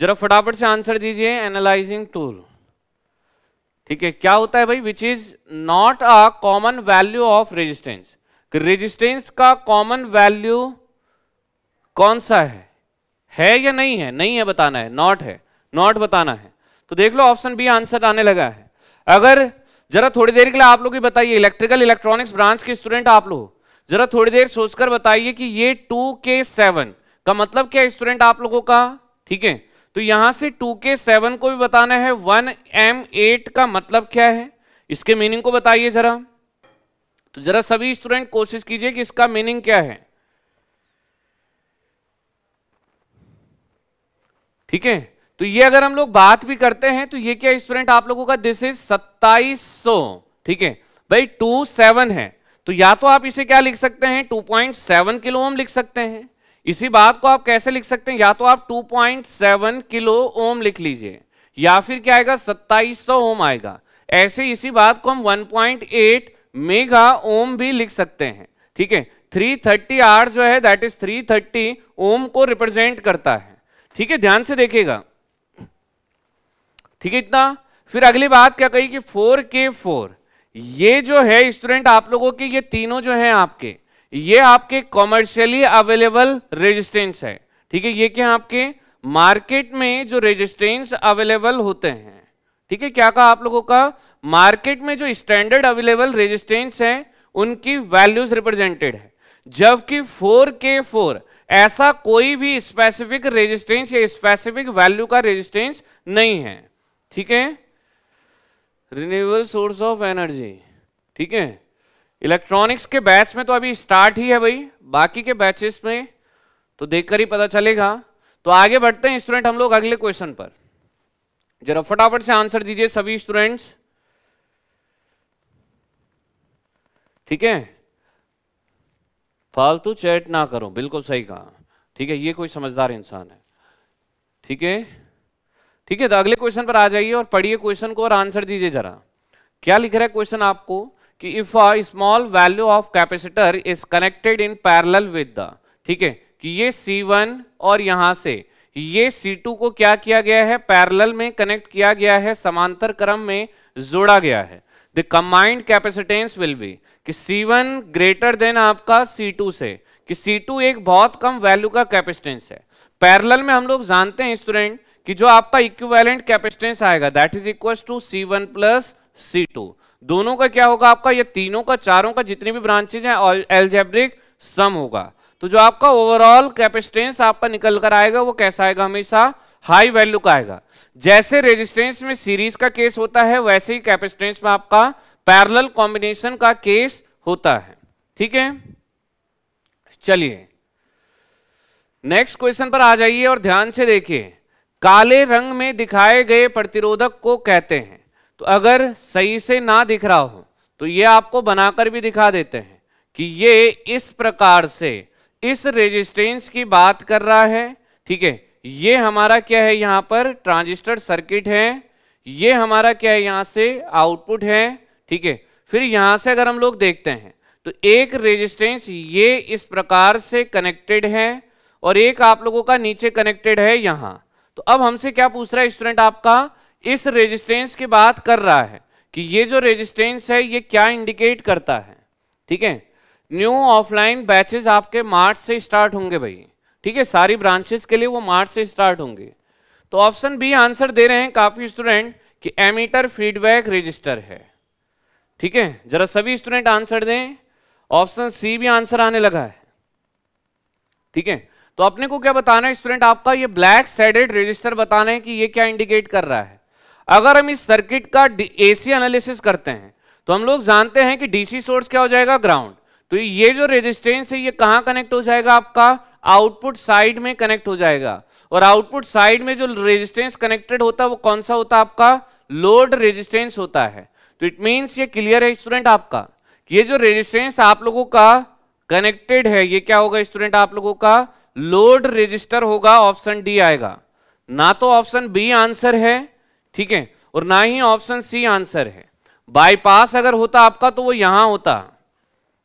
जरा फटाफट से आंसर दीजिए एनालाइजिंग टूल ठीक है, क्या होता है भाई? Which is not a common value of resistance resistance का कॉमन वैल्यू कौन सा है? है या नहीं है? नहीं है बताना है। नॉट है। नॉट बताना है। तो देख लो ऑप्शन बी आंसर आने लगा है। अगर जरा थोड़ी देर के लिए आप लोग ही बताइए इलेक्ट्रिकल इलेक्ट्रॉनिक्स ब्रांच के स्टूडेंट आप लोग, जरा थोड़ी देर सोचकर बताइए कि ये टू के सेवन का मतलब क्या स्टूडेंट आप लोगों का? ठीक है? तो यहाँ से टू के सेवन को भी बताना है। वन एम एट का मतलब क्या है? इसके मीनिंग को बताइए जरा। तो जरा सभी स्टूडेंट कोशिश कीजिए कि इसका मीनिंग क्या है। ठीक है? तो ये अगर हम लोग बात भी करते हैं तो ये क्या स्टूडेंट आप लोगों का? दिस इज़ सत्ताईस। ठीक है? भाई टू सेवन है। तो या तो आप इसे क्या लिख सकते हैं? Two point seven kilo ohm लिख सकते हैं। इसी बात को आप कैसे लिख सकते हैं? या तो आप two point seven kilo ohm लिख लीजिए, या फिर क्या आएगा? सत्ताईस सौ ओम आएगा। ऐसे इसी बात को हम one point eight mega ohm भी लिख सकते हैं, ठीक है? 330 आर जो है दैट इज़ 330 ओम को रिप्रेजेंट करता है, ठीक है? ध्यान से देखिएगा, ठीक है इतना? फिर अगली बात क्या कही कि 4 के फोर ये जो है स्टूडेंट आप लोगों के, ये तीनों जो हैं आपके, ये आपके कॉमर्शियली अवेलेबल रेजिस्टेंस है, ठीक है? ये क्या आपके? मार्केट में जो रेजिस्टेंस अवेलेबल होते हैं, ठीक है? क्या कहा आप लोगों का? मार्केट में जो स्टैंडर्ड अवेलेबल रेजिस्टेंस है, उनकी वैल्यूज़ रिप्रेजेंटेड है। जबकि 4 के 4 ऐसा कोई भी स्पेसिफिक रेजिस्टेंस या स्पेसिफिक वैल्यू का रेजिस्टेंस नहीं है। ठीक है? रिन्यूएबल सोर्स ऑफ़ एनर्जी ठीक है? इलेक्ट्रॉनिक्स के बैच में तो अभी स्टार्ट ही है भाई। बाकी के बैचेस में तो देखकर ही पता चलेगा। तो आगे बढ़ते हैं स्टूडेंट हम लोग अगले क्वेश्चन पर। जरा फटाफट से आंसर दीजिए सभी स्टूडेंट्स ठीक है? फालतू चैट ना करो, बिल्कुल सही कहा। ठीक है, ये कोई समझदार इंसान है। ठीक है? ठीक है तो अगले क्वेश्चन पर आ जाइए और पढ़िए क्वेश्चन को और आंसर दीजिए जरा। क्या लिख रहा है क्वेश्चन आपको? कि if a small value of capacitor is connected in parallel with the ठीक है, कि ये C1 और यहाँ से, ये C2 को क्या किया गया है? पैरेलल में कनेक्ट किया गया है, समांतर क्रम में जोड़ा गया है। The combined capacitance will be कि C1 ग्रेटर देन आपका C2 से, कि C2 एक बहुत कम वैल्यू का कैपेसिटेंस है। पैरेलल में हम लोग जानते हैं स्टूडेंट कि जो आपका इक्विवेलेंट कैपेसिटेंस आएगा that is equal to C one plus C two दोनों का क्या होगा आपका? ये तीनों का, चारों का जितनी भी ब्रांचेज हैं एल्जेब्रिक सम होगा। तो जो आपका ओवरऑल कैपेसिटेंस आपका निकल कर आएगा, वो कैसा आएगा? हमेशा हाई वैल्यू का आएगा। जैसे रेजिस्टेंस में सीरीज़ का केस होता है, वैसे ही कैपेसिटेंस में आपका पैरेलल कॉम्बिनेशन का केस होता है। ठीक है? चलिए। नेक्स्ट क्वेश्चन पर आ जाइए और ध्यान से देखिए। काले रंग में दिखाए गए प्रतिरोधक को कहते हैं। तो अगर सही से ना दिख रहा हो तो ये आपको बनाकर भी दिखा देते हैं कि ये इस प्रकार से इस रेजिस्टेंस की बात कर रहा है, ठीक है? ये हमारा क्या है यहाँ पर? ट्रांजिस्टर सर्किट है। ये हमारा क्या है यहाँ से? आउटपुट है, ठीक है? फिर यहाँ से अगर हम लोग देखते हैं तो एक रेजिस्टेंस ये इस प्रकार से कनेक्टेड है और एक आप लोगों का नीचे कनेक्टेड है यहाँ। तो अब हमसे क्या पूछ रहा है स्टूडेंट आपका? इस रेजिस्टेंस की बात कर रहा है कि ये जो रेजिस्टेंस है, ये क्या इंडिकेट करता है, ठीक है? न्यू ऑफलाइन बैचेस आपके मार्च से स्टार्ट होंगे भाई। ठीक है, सारी ब्रांचेस के लिए वो मार्च से स्टार्ट होंगे। तो ऑप्शन बी आंसर दे रहे हैं काफ़ी स्टूडेंट कि एमीटर फीडबैक रजिस्टर है। ठीक है, जरा सभी स्टूडेंट आंसर दें। ऑप्शन सी भी आंसर आने लगा है। ठीक है तो अपने को क्या बताना है स्टूडेंट आपका ये ब्लैक सेडेड रजिस्टर बताना है कि ये क्या इंडिकेट कर रहा है। अगर हम इस सर्किट का एसी एनालिसिस करते हैं तो हम लोग जानते हैं कि डीसी सोर्स क्या हो जाएगा? ग्राउंड तो ये जो रेजिस्टेंस है, ये कहाँ कनेक्ट हो जाएगा आपका? आउटपुट साइड में कनेक्ट हो जाएगा। और आउटपुट साइड में जो रेजिस्टेंस कनेक्टेड होता है, वो कौन सा होता है आपका? लोड रेजिस्टेंस होता है। तो इट मीन्स ये क्लियर है स्टूडेंट आपका। ये जो रेजिस्टेंस आप लोगों का कनेक्टेड है, ये क्या होगा स्टूडेंट आप लोगों का? लोड रजिस्टर होगा ऑप्शन डी आएगा। ना तो ऑप्शन बी आंसर है, ठीक है? और ना ही ऑप्शन सी आंसर है। बाईपास अगर होता आपका तो वो यहाँ होता।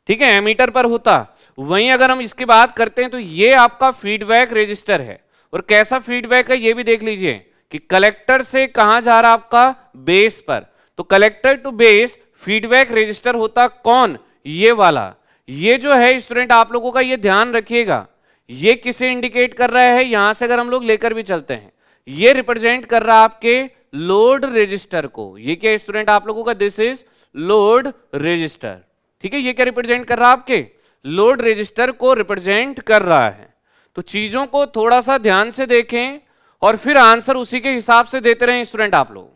ठीक है एमीटर पर होता। वहीं अगर हम इसकी बात करते हैं तो ये आपका फीडबैक रजिस्टर है। और कैसा फीडबैक है, ये भी देख लीजिए कि कलेक्टर से कहाँ जा रहा आपका बेस पर। तो collector to base feedback register होता कौन? ये वाला। ये जो है स्टूडेंट आप लोगों का ये ध्यान रखिएगा। ये किसे इंडिकेट कर रहा है? यहाँ से अगर हम लोग लेकर भी चलते हैं। ये रिप्रेजेंट कर रहा है आपके लोड रजिस्टर को। ये क्या स्टूडेंट आप लोगों का दिस इज़ लोड रजिस्टर ठीक है, ये क्या रिप्रेजेंट कर रहा है आपके? लोड रजिस्टर को रिप्रेजेंट कर रहा है। तो चीज़ों को थोड़ा सा ध्यान से देखें और फिर आंसर उसी के हिसाब से देते रहे स्टूडेंट आप लोग।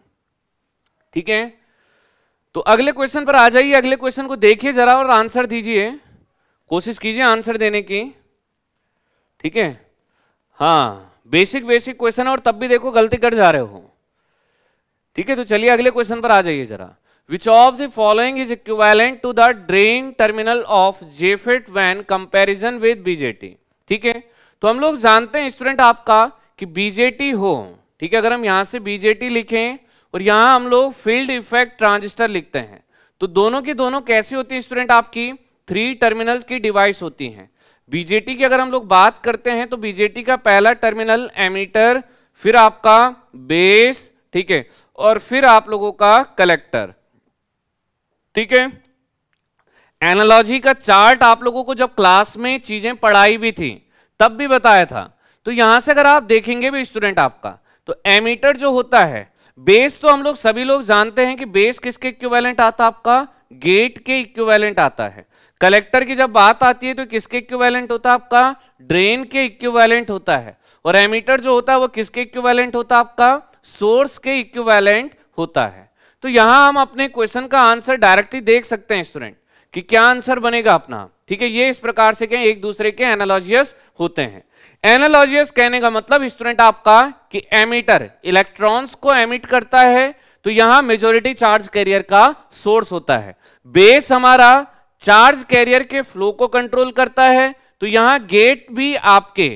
ठीक है? तो अगले क्वेश्चन पर आ जाइए, अगले क्वेश्चन को देखिए जरा और आंसर दीजिए। कोशिश कीजिए आंसर देने की। ठीक है? हाँ बेसिक बेसिक क्वेश्चन है और तब भी देखो गलती कर जा रहे हो। ठीक है तो चलिए अगले क्वेश्चन पर आ जाइए जरा। Which of the following is equivalent to the drain terminal of JFET when comparison with BJT ठीक है? तो हम लोग जानते हैं स्टूडेंट आपका कि बीजेटी हो, ठीक है? अगर हम यहाँ से बीजेटी लिखें और यहाँ हम लोग फ़ील्ड इफ़ेक्ट ट्रांजिस्टर लिखते हैं तो दोनों की दोनों कैसी होती है स्टूडेंट आपकी? थ्री टर्मिनल्स की डिवाइस होती हैं। बीजेटी की अगर हम लोग बात करते हैं तो बीजेटी का पहला टर्मिनल एमीटर फिर आपका बेस ठीक है? और फिर आप लोगों का कलेक्टर ठीक है? एनालॉजी का चार्ट आप लोगों को जब क्लास में चीज़ें पढ़ाई भी थी, तब भी बताया था। तो यहाँ से अगर आप देखेंगे भी स्टूडेंट आपका तो एमीटर जो होता है बेस तो हम लोग सभी लोग जानते हैं कि बेस किसके इक्विवेलेंट आता आपका? गेट के इक्विवेलेंट आता है। कलेक्टर की जब बात आती है तो किसके इक्विवेलेंट होता है आपका? ड्रेन के इक्विवेलेंट होता है। और एमीटर जो होता है वो किसके इक्विवेलेंट होता है आपका? सोर्स के इक्विवेलेंट होता है। तो यहाँ हम अपने क्वेश्चन का आंसर डायरेक्टली देख सकते हैं स्टूडेंट कि क्या आंसर बनेगा अपना। ठीक है, ये इस प्रकार से क्या एक दूसरे के एनालॉजियस होते हैं। एनालॉजियस कहने का मतलब स्टूडेंट आपका कि एमिटर इलेक्ट्रॉन्स को एमिट करता है तो यहाँ मेजोरिटी चार्ज कैरियर का सोर्स होता है। बेस हमारा चार्ज कैरियर के फ्लो को कंट्रोल करता है तो यहाँ गेट भी आपके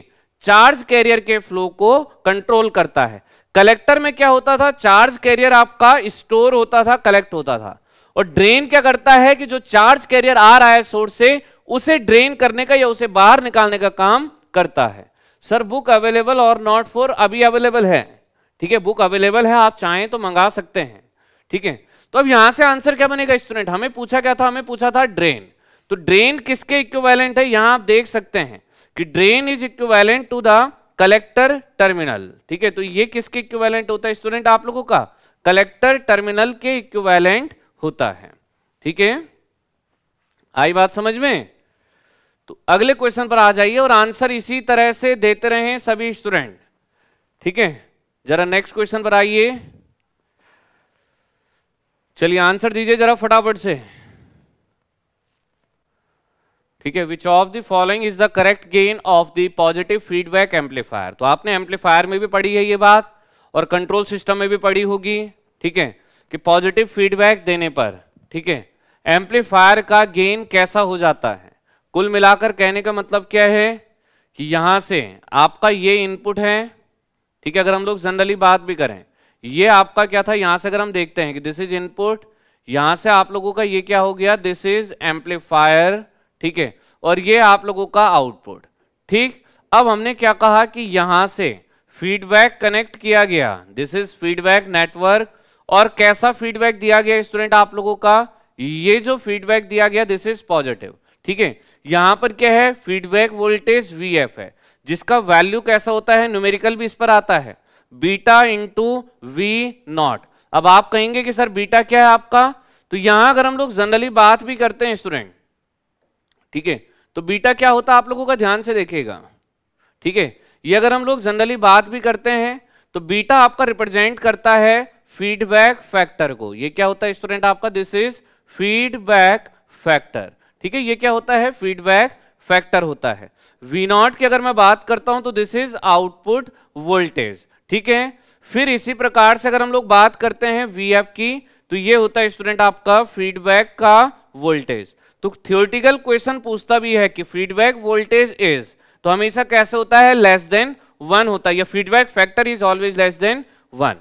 चार्ज कैरियर के फ्लो को कंट्रोल करता है। कलेक्टर में क्या होता था? चार्ज कैरियर आपका स्टोर होता था, कलेक्ट होता था। और ड्रेन क्या करता है कि जो चार्ज कैरियर आ रहा है सोर्स से, उसे ड्रेन करने का या उसे बाहर निकालने का काम करता है। सर, बुक अवेलेबल और नॉट फॉर अभी अवेलेबल है। ठीक है, बुक अवेलेबल है, आप चाहें तो मंगा सकते हैं। ठीक है? तो अब यहाँ से आंसर क्या बनेगा स्टूडेंट? हमें पूछा क्या था? हमें पूछा था ड्रेन। तो ड्रेन किसके इक्विवेलेंट है? यहाँ आप देख सकते हैं कि drain is equivalent to the collector terminal, ठीक है? तो ये किसके इक्विवेलेंट होता है स्टूडेंट आप लोगों का। कलेक्टर टर्मिनल के इक्विवेलेंट होता है, ठीक है? आई बात समझ में? तो अगले क्वेश्चन पर आ जाइए और आंसर इसी तरह से देते रहे सभी स्टूडेंट ठीक है? जरा नेक्स्ट क्वेश्चन पर आइए। चलिए आंसर दीजिए जरा फटाफट से। ठीक है which of the following is the correct gain of the positive feedback amplifier तो आपने एम्पलीफायर में भी पढ़ी है ये बात और कंट्रोल सिस्टम में भी पढ़ी होगी, ठीक है, कि पॉजिटिव फीडबैक देने पर, ठीक है एम्पलीफायर का गेन कैसा हो जाता है? कुल मिलाकर कहने का मतलब क्या है? कि यहाँ से आपका ये इनपुट है, ठीक है, अगर हम लोग जनरली बात भी करें, ये आपका क्या था? यहाँ से अगर हम देखते हैं कि दिस इज़ इनपुट यहाँ से आप लोगों का ये क्या हो गया? दिस इज़ एम्पलीफायर ठीक है? और ये आप लोगों का आउटपुट ठीक? अब हमने क्या कहा कि यहाँ से फीडबैक कनेक्ट किया गया। दिस इज़ फीडबैक नेटवर्क और कैसा फीडबैक दिया गया स्टूडेंट आप लोगों का? ये जो फीडबैक दिया गया दिस इज़ पॉजिटिव ठीक है? यहाँ पर क्या है? फीडबैक वोल्टेज वी एफ़ है। जिसका वैल्यू कैसा होता है? न्यूमेरिकल भी इस पर आता है। बीटा इंटू वी नॉट अब आप कहेंगे कि सर बीटा क्या है आपका? तो यहाँ अगर हम लोग जनरली बात भी करते हैं स्टूडेंट ठीक है? तो बीटा क्या होता है आप लोगों का? ध्यान से देखेगा ठीक है? ये अगर हम लोग जनरली बात भी करते हैं तो बीटा आपका रिप्रेजेंट करता है फीडबैक फैक्टर को। ये क्या होता है स्टूडेंट आपका? दिस इज़ फीडबैक फैक्टर ठीक है? ये क्या होता है? फीडबैक फैक्टर होता है। वी नॉट की अगर मैं बात करता हूँ तो दिस इज़ आउटपुट वोल्टेज ठीक है? फिर इसी प्रकार से अगर हम लोग बात करते हैं वी एफ़ की तो ये होता है स्टूडेंट आपका फीडबैक का वोल्टेज तो थियोरटिकल क्वेश्चन पूछता भी है कि फीडबैक वोल्टेज इज़ तो हमेशा कैसे होता है? लेस देन वन होता है। या feedback factor is always less than one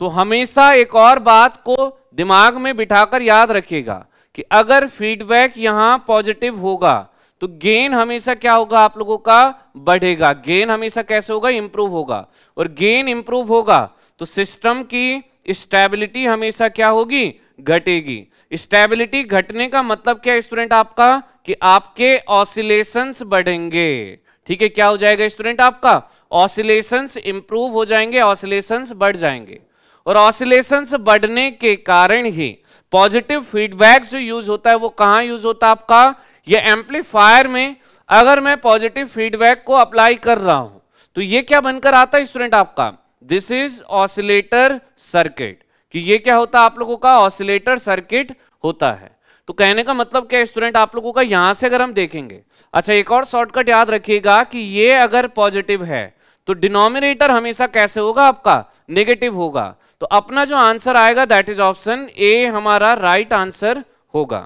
तो हमेशा एक और बात को दिमाग में बिठाकर याद रखिएगा कि अगर फीडबैक यहाँ पॉजिटिव होगा तो गेन हमेशा क्या होगा आप लोगों का? बढ़ेगा। गेन हमेशा कैसे होगा? इंप्रूव होगा। और गेन इंप्रूव होगा तो सिस्टम की स्टेबिलिटी हमेशा क्या होगी? घटेगी। स्टेबिलिटी घटने का मतलब क्या स्टूडेंट आपका? कि आपके ऑसिलेशंस बढ़ेंगे। ठीक है, क्या हो जाएगा स्टूडेंट आपका? ऑसिलेशंस इंप्रूव हो जाएँगे ऑसिलेशंस बढ़ जाएँगे। और ऑसिलेशंस बढ़ने के कारण ही पॉजिटिव फीडबैक जो यूज़ होता है, वो कहाँ यूज़ होता है आपका? ये एम्पलीफायर में अगर मैं पॉजिटिव फीडबैक को अप्लाई कर रहा हूँ तो ये क्या बनकर आता है स्टूडेंट आपका? दिस इज़ ऑसिलेटर सर्किट कि ये क्या होता है? आप लोगों का ऑसिलेटर सर्किट होता है। तो कहने का मतलब क्या स्टूडेंट आप लोगों का यहाँ से अगर हम देखेंगे। अच्छा एक और शॉर्टकट याद रखिएगा कि ये अगर पॉजिटिव है तो डिनोमिनेटर हमेशा कैसे होगा आपका? नेगेटिव होगा। तो अपना जो आंसर आएगा दैट इज़ ऑप्शन ए हमारा राइट right आंसर होगा।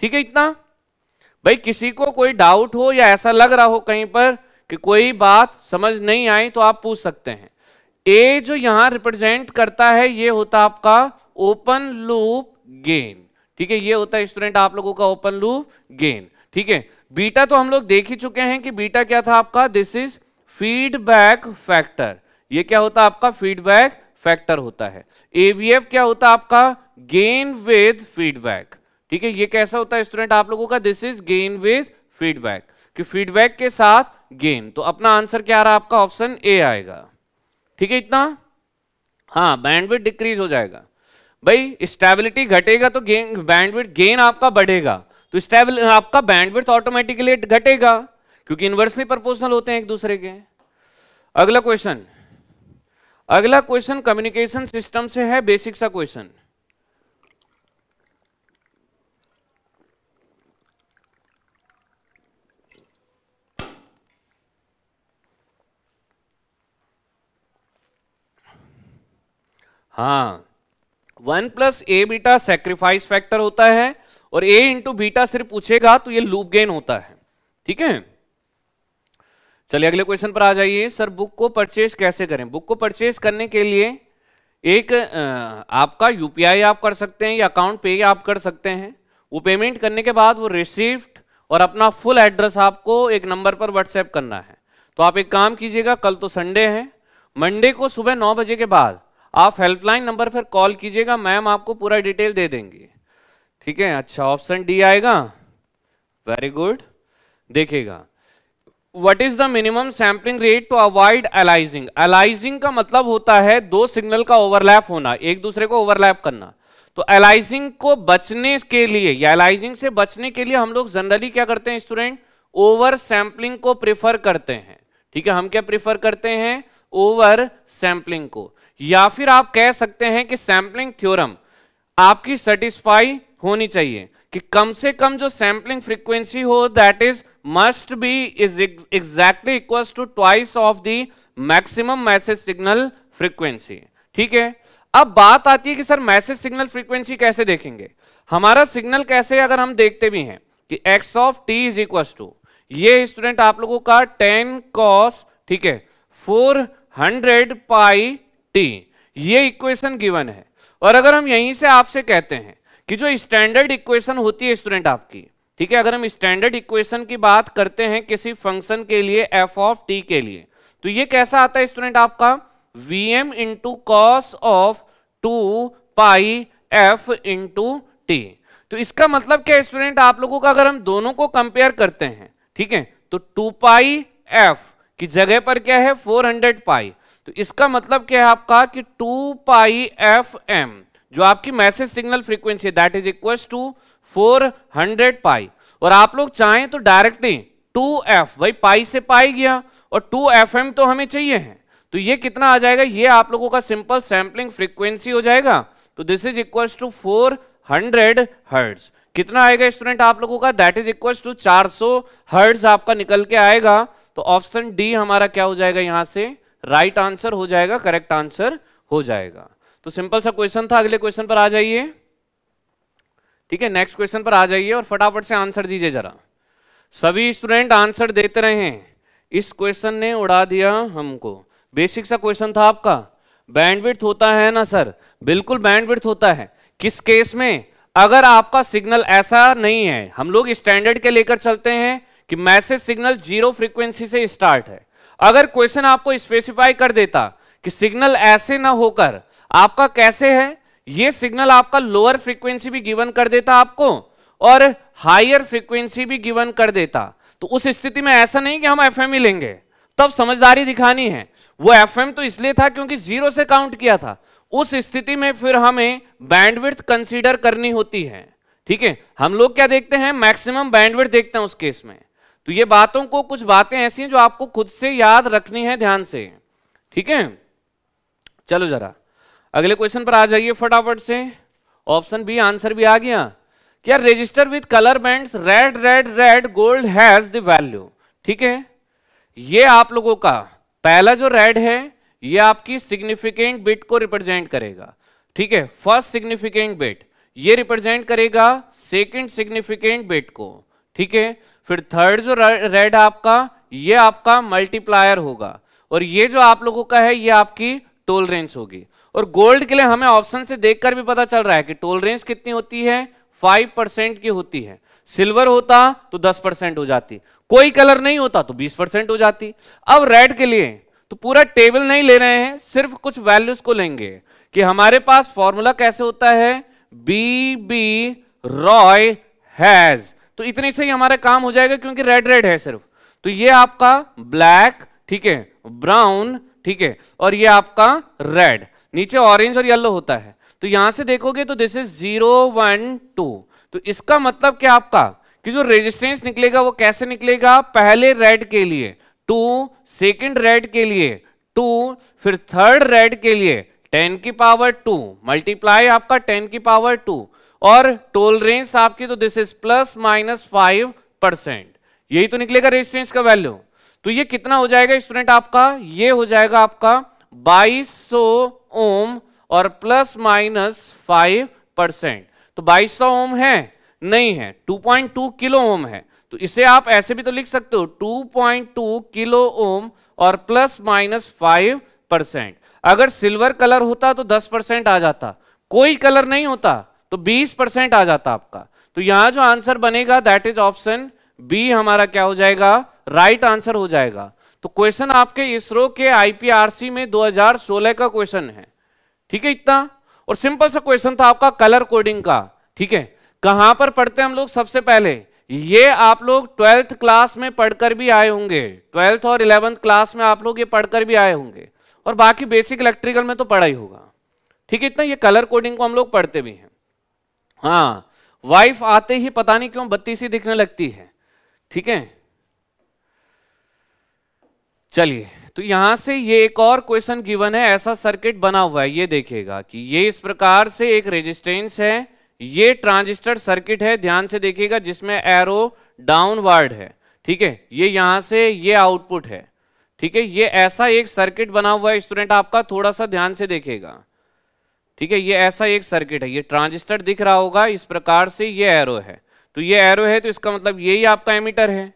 ठीक है इतना? भाई, किसी को कोई डाउट हो या ऐसा लग रहा हो कहीं पर कि कोई बात समझ नहीं आई तो आप पूछ सकते हैं। ए जो यहाँ रिप्रेजेंट करता है, ये होता है आपका ओपन लूप गेन ठीक है, ये होता है स्टूडेंट आप लोगों का ओपन लूप गेन ठीक है बीटा तो हम लोग देख ही चुके हैं कि बीटा क्या था आपका? दिस इज़ फीडबैक फैक्टर ये क्या होता है आपका? फीडबैक फैक्टर होता है. एवीएफ क्या होता है आपका? गेन विद फीडबैक ठीक है, ये कैसा होता है स्टूडेंट आप लोगों का? This is gain with feedback कि फीडबैक के साथ गेन तो अपना आंसर क्या आ रहा है आपका? ऑप्शन ए आएगा. ठीक है इतना? हाँ बैंडविड डिक्रीज हो जाएगा। भाई स्टेबिलिटी घटेगा तो गेन बैंडविड गेन आपका बढ़ेगा। तो स्टेबल आपका बैंडविड ऑटोमेटिकली घटेगा, क्योंकि इन्वर्सली प्रपोर्शनल होते हैं एक दूसरे के। अगला क्वेश्चन अगला क्वेश्चन कम्युनिकेशन सिस्टम से है बेसिक सा क्वेश्चन हाँ। One plus A beta sacrifice factor होता है और ए इंटू बीटा सिर्फ़ पूछेगा तो ये लूप गेन होता है। ठीक है? चलिए अगले क्वेश्चन पर आ जाइए। सर बुक को परचेज कैसे करें? बुक को परचेज करने के लिए एक आपका यूपीआई आप कर सकते हैं या अकाउंट पे आप कर सकते हैं। वो पेमेंट करने के बाद वो रिसिप्ट और अपना फुल एड्रेस आपको एक नंबर पर व्हाट्सएप करना है। तो आप एक काम कीजिएगा, कल तो संडे है। मंडे को सुबह नौ बजे के बाद आप हेल्पलाइन नंबर पर कॉल कीजिएगा मैम आपको पूरा डिटेल दे देंगे। ठीक है? अच्छा ऑप्शन डी आएगा। वेरी गुड देखिएगा। What is the minimum sampling rate to avoid aliasing aliasing का मतलब होता है दो सिग्नल का ओवरलैप होना, एक दूसरे को ओवरलैप करना। तो एलाइजिंग को बचने के लिए, या एलाइजिंग से बचने के लिए हम लोग जनरली क्या करते हैं स्टूडेंट ओवर सैम्पलिंग को प्रिफर करते हैं। ठीक है? हम क्या प्रिफर करते हैं? ओवर सैम्पलिंग को। या फिर आप कह सकते हैं कि सैम्पलिंग थ्योरम आपकी सेटिस्फाई होनी चाहिए कि कम से कम जो सैम्पलिंग फ्रीक्वेंसी हो that is must be is exactly equal to twice of the maximum message signal frequency ठीक है? अब बात आती है कि सर मैसेज सिग्नल फ्रीक्वेंसी कैसे देखेंगे? हमारा सिग्नल कैसे अगर हम देखते भी हैं कि x of t is equal to ये स्टूडेंट आप लोगों का टेन कॉस ठीक है फोर हंड्रेड पाई टी, ये इक्वेशन गिवन है। और अगर हम यहीं से आपसे कहते हैं कि जो स्टैंडर्ड इक्वेशन होती है स्टूडेंट आपकी, ठीक है, अगर हम स्टैंडर्ड इक्वेशन की बात करते हैं किसी फ़ंक्शन के लिए एफ़ ऑफ़ टी के लिए तो ये कैसा आता है स्टूडेंट आपका? V m into cos of two pi f into t तो इसका मतलब क्या स्टूडेंट आप लोगों का अगर हम दोनों को कंपेयर करते हैं, ठीक है तो टू पाई एफ़ की जगह पर क्या है? फोर हंड्रेड पाई तो इसका मतलब क्या है आपका कि टू पाई एफ़ एम, जो आपकी message signal frequency that is equal to four hundred pi. और आप लोग चाहें तो डायरेक्टली टू एफ़ भाई पाई से पाई गया, और टू एफ़ एम तो हमें चाहिए है। तो ये कितना आ जाएगा? ये आप लोगों का सिंपल सैंपलिंग फ्रीक्वेंसी हो जाएगा। तो this is equal to four hundred hertz कितना आएगा स्टूडेंट आप लोगों का? दैट इज़ इक्वल टू चार सौ हर्ट्स आपका निकल के आएगा। तो ऑप्शन डी हमारा क्या हो जाएगा यहाँ से? राइट right आंसर हो जाएगा, करेक्ट आंसर हो जाएगा। तो सिंपल सा क्वेश्चन था, अगले क्वेश्चन पर आ जाइए। ठीक है, नेक्स्ट क्वेश्चन पर आ जाइए और फटाफट से आंसर दीजिए जरा। सभी स्टूडेंट आंसर देते रहे इस क्वेश्चन ने उड़ा दिया हमको। बेसिक सा क्वेश्चन था आपका। बैंडविड्थ होता है ना सर? बिल्कुल बैंडविड्थ होता है। किस केस में? अगर आपका सिग्नल ऐसा नहीं है, हम लोग स्टैंडर्ड के लेकर चलते हैं कि मैसेज सिग्नल ज़ीरो फ्रीक्वेंसी से स्टार्ट है। अगर क्वेश्चन आपको स्पेसिफाई कर देता कि सिग्नल ऐसे ना होकर आपका कैसे है, ये सिग्नल आपका लोअर फ्रीक्वेंसी भी गिवन कर देता आपको और हायर फ्रीक्वेंसी भी गिवन कर देता। तो उस स्थिति में ऐसा नहीं कि हम एफएम ही लेंगे। तब समझदारी दिखानी है। वो एफएम तो इसलिए था क्योंकि ज़ीरो से काउंट किया था। उस स्थिति में फिर हमें बैंडविड्थ कंसीडर करनी होती है। ठीक है? हम लोग क्या देखते हैं? मैक्सिमम बैंडविड्थ देखते हैं उस केस में। तो ये बातों को कुछ बातें ऐसी हैं जो आपको खुद से याद रखनी है ध्यान से। ठीक है? चलो जरा। अगले क्वेश्चन पर आ जाइए फटाफट से। ऑप्शन बी आंसर भी आ गया। क्या register with colour band red red red gold has the value ठीक है? ये आप लोगों का, पहला जो रेड है, ये आपकी सिग्निफिकेंट बिट को रिप्रेजेंट करेगा। ठीक है? फ़र्स्ट सिग्निफिकेंट बिट ये रिप्रेजेंट करेगा सेकंड सिग्निफिकेंट बिट को। ठीक है? फिर थर्ड जो रेड आपका, ये आपका मल्टीप्लायर होगा। और ये जो आप लोगों का है, ये आपकी टोलरेंस होगी। और गोल्ड के लिए हमें ऑप्शन से देखकर भी पता चल रहा है कि टोलरेंस कितनी होती है फाइव परसेंट की होती है। सिल्वर होता तो दस परसेंट हो जाती। कोई कलर नहीं होता तो बीस परसेंट हो जाती। अब रेड के लिए तो पूरा टेबल नहीं ले रहे हैं, सिर्फ़ कुछ वैल्यूज़ को लेंगे कि हमारे पास फॉर्मूला कैसे होता है? बी बी रॉय हैज़ तो इतने से ही हमारा काम हो जाएगा क्योंकि रेड रेड है सिर्फ़। तो ये आपका ब्लैक ठीक है ब्राउन ठीक है, और ये आपका रेड नीचे ऑरेंज और येलो होता है। तो यहाँ से देखोगे तो this is zero one two तो इसका मतलब क्या आपका? कि जो रेजिस्टेंस निकलेगा वो कैसे निकलेगा? पहले रेड के लिए टू सेकेंड रेड के लिए टू फिर थर्ड रेड के लिए टेन की पावर टू मल्टीप्लाई आपका टेन की पावर टू और टोलरेंस आपकी तो this is plus minus five percent यही तो निकलेगा रेजिस्टेंस का वैल्यू तो ये कितना हो जाएगा स्टूडेंट आपका? ये हो जाएगा आपका 2200 ओम और प्लस माइनस फाइव परसेंट तो 2200 ओम है? नहीं है. 2.2 किलो ओम है. तो इसे आप ऐसे भी तो लिख सकते हो. 2.2 किलो ओम और प्लस माइनस फाइव परसेंट अगर सिल्वर कलर होता तो 10 परसेंट आ जाता. कोई कलर नहीं होता. तो 20 परसेंट आ जाता आपका। तो यहाँ जो आंसर बनेगा दैट इज़ ऑप्शन बी हमारा क्या हो जाएगा? राइट right आंसर हो जाएगा। तो क्वेश्चन आपके इसरो के आईपीआरसी में 2016 का क्वेश्चन है। ठीक है इतना? और सिंपल सा क्वेश्चन था आपका कलर कोडिंग का। ठीक है? कहाँ पर पढ़ते हम लोग सबसे पहले? ये आप लोग ट्वेल्थ क्लास में पढ़कर भी आए होंगे। ट्वेल्थ और इलेवेंथ क्लास में आप लोग ये पढ़कर भी आए होंगे। और बाकी बेसिक इलेक्ट्रिकल में तो पढ़ा ही होगा। ठीक है इतना? ये कलर कोडिंग को हम लोग पढ़ते भी हैं। हाँ वाइफ आते ही पता नहीं क्यों बत्ती सी दिखने लगती है। ठीक है? चलिए तो यहाँ से ये एक और क्वेश्चन गिवन है, ऐसा सर्किट बना हुआ है, ये देखिएगा कि ये इस प्रकार से एक रेजिस्टेंस है, ये ट्रांजिस्टर सर्किट है, ध्यान से देखिएगा, जिसमें एरो डाउनवर्ड है। ठीक है? ये यहाँ से ये आउटपुट है। ठीक है? ये ऐसा एक सर्किट बना हुआ है स्टूडेंट आपका थोड़ा सा ध्यान से देखेगा ठीक है, ये ऐसा एक सर्किट है, ये ट्रांजिस्टर दिख रहा होगा, इस प्रकार से ये एरो है। तो ये एरो है तो इसका मतलब यही आपका एमीटर है।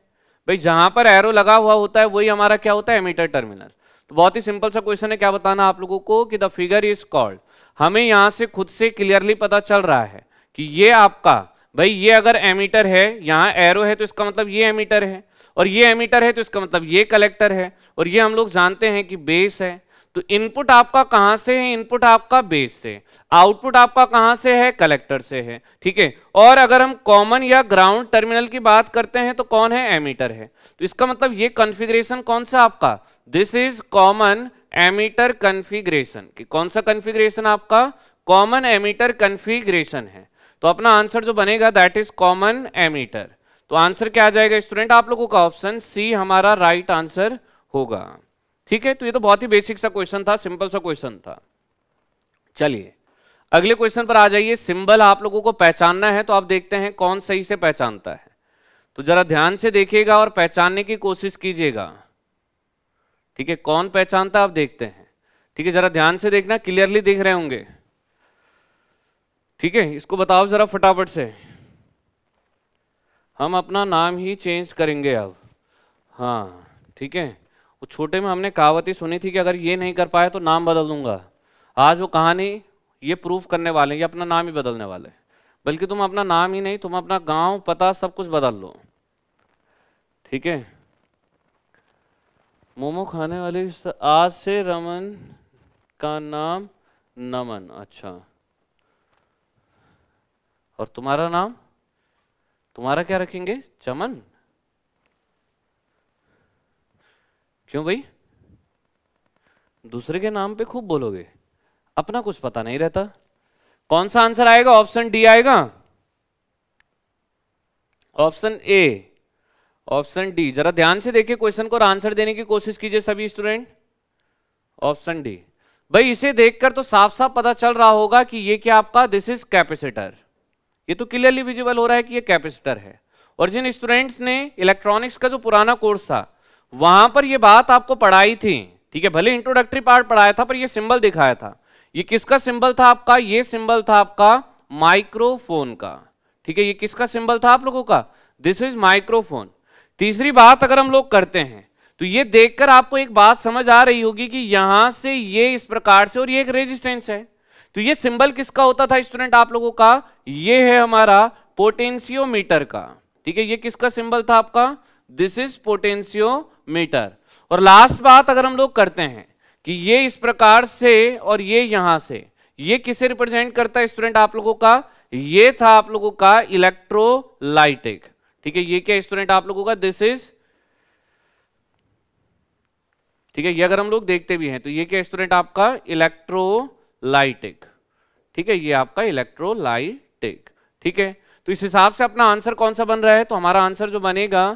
भाई, जहाँ पर एरो लगा हुआ होता है, वही हमारा क्या होता है? एमीटर टर्मिनल तो बहुत ही सिंपल सा क्वेश्चन है, क्या बताना आप लोगों को कि द फिगर इज़ कॉल्ड हमें यहाँ से खुद से क्लियरली पता चल रहा है कि ये आपका, भाई, ये अगर एमीटर है, यहाँ एरो है तो इसका मतलब ये एमीटर है। और ये एमीटर है तो इसका मतलब ये कलेक्टर है। और ये हम लोग जानते हैं कि बेस है। तो इनपुट आपका कहाँ से है? इनपुट आपका बेस से आउटपुट आपका कहाँ से है? कलेक्टर से है। ठीक है? और अगर हम कॉमन या ग्राउंड टर्मिनल की बात करते हैं तो कौन है? एमीटर है। तो इसका मतलब ये कॉन्फ़िगरेशन कौन सा आपका? This is common emitter configuration कौन सा कॉन्फ़िगरेशन आपका? कॉमन एमीटर कॉन्फ़िगरेशन है। तो अपना आंसर जो बनेगा दैट इज़ कॉमन एमीटर तो आंसर क्या आ जाएगा स्टूडेंट आप लोगों का ऑप्शन सी हमारा राइट right आंसर होगा। ठीक है तो ये तो बहुत ही बेसिक सा क्वेश्चन था सिंपल सा क्वेश्चन था। चलिए, अगले क्वेश्चन पर आ जाइए। सिंबल आप लोगों को पहचानना है तो आप देखते हैं कौन सही से पहचानता है। तो जरा ध्यान से देखिएगा और पहचानने की कोशिश कीजिएगा। ठीक है, कौन पहचानता आप देखते हैं। ठीक है, जरा ध्यान से देखना क्लियरली देख रहे होंगे। ठीक है, इसको बताओ जरा फटाफट से। हम अपना नाम ही चेंज करेंगे अब। हाँ ठीक है। छोटे में हमने कहावत ही सुनी थी कि अगर ये नहीं कर पाए तो नाम बदल दूँगा। आज वो कहानी ये प्रूफ करने वाले हैं, ये अपना नाम ही बदलने वाले बल्कि तुम अपना नाम ही नहीं, तुम अपना गाँव, पता, सब कुछ बदल लो। ठीक है? मोमो खाने वाले आज से रमन का नाम नमन अच्छा। और तुम्हारा नाम? तुम्हारा क्या रखेंगे? चमन? क्यों भाई? दूसरे के नाम पे खूब बोलोगे। अपना कुछ पता नहीं रहता। कौन सा आंसर आएगा? ऑप्शन डी आएगा। ऑप्शन ए ऑप्शन डी जरा ध्यान से देखिए क्वेश्चन को आंसर देने की कोशिश कीजिए सभी स्टूडेंट ऑप्शन डी भाई, इसे देखकर तो साफ़ साफ़ पता चल रहा होगा कि ये क्या आपका? दिस इज़ कैपेसिटर ये तो क्लियरली विजिबल हो रहा है कि ये कैपेसिटर है। और जिन स्टूडेंट्स ने इलेक्ट्रॉनिक्स का जो पुराना कोर्स था वहाँ पर ये बात आपको पढ़ाई थी, ठीक है, भले इंट्रोडक्टरी पार्ट पढ़ाया था, पर ये सिंबल दिखाया था। ये किसका सिंबल था आपका? ये सिंबल था आपका माइक्रोफोन का, ठीक है, ये किसका सिंबल था आप लोगों का? दिस इज़ माइक्रोफोन तीसरी बात अगर हम लोग करते हैं तो ये देखकर आपको एक बात समझ आ रही होगी कि यहाँ से ये इस प्रकार से और ये एक रेजिस्टेंस है। तो ये सिंबल किसका होता था स्टूडेंट आप लोगों का? ये है हमारा पोटेंशियोमीटर का, ठीक है, ये किसका सिंबल था आपका? दिस इज़ पोटेंशियोमीटर और लास्ट बात अगर हम लोग करते हैं कि ये इस प्रकार से और ये यहाँ से, ये किसे रिप्रेजेंट करता है स्टूडेंट आप लोगों का? ये था आप लोगों का इलेक्ट्रोलाइटिक ठीक है, ये क्या स्टूडेंट आप लोगों का? दिस इज़ ठीक है, ये अगर हम लोग देखते भी हैं तो ये क्या स्टूडेंट आपका? इलेक्ट्रोलाइटिक ठीक है, ये आपका इलेक्ट्रोलाइटिक ठीक है तो इस हिसाब से अपना आंसर कौन सा बन रहा है? तो हमारा आंसर जो बनेगा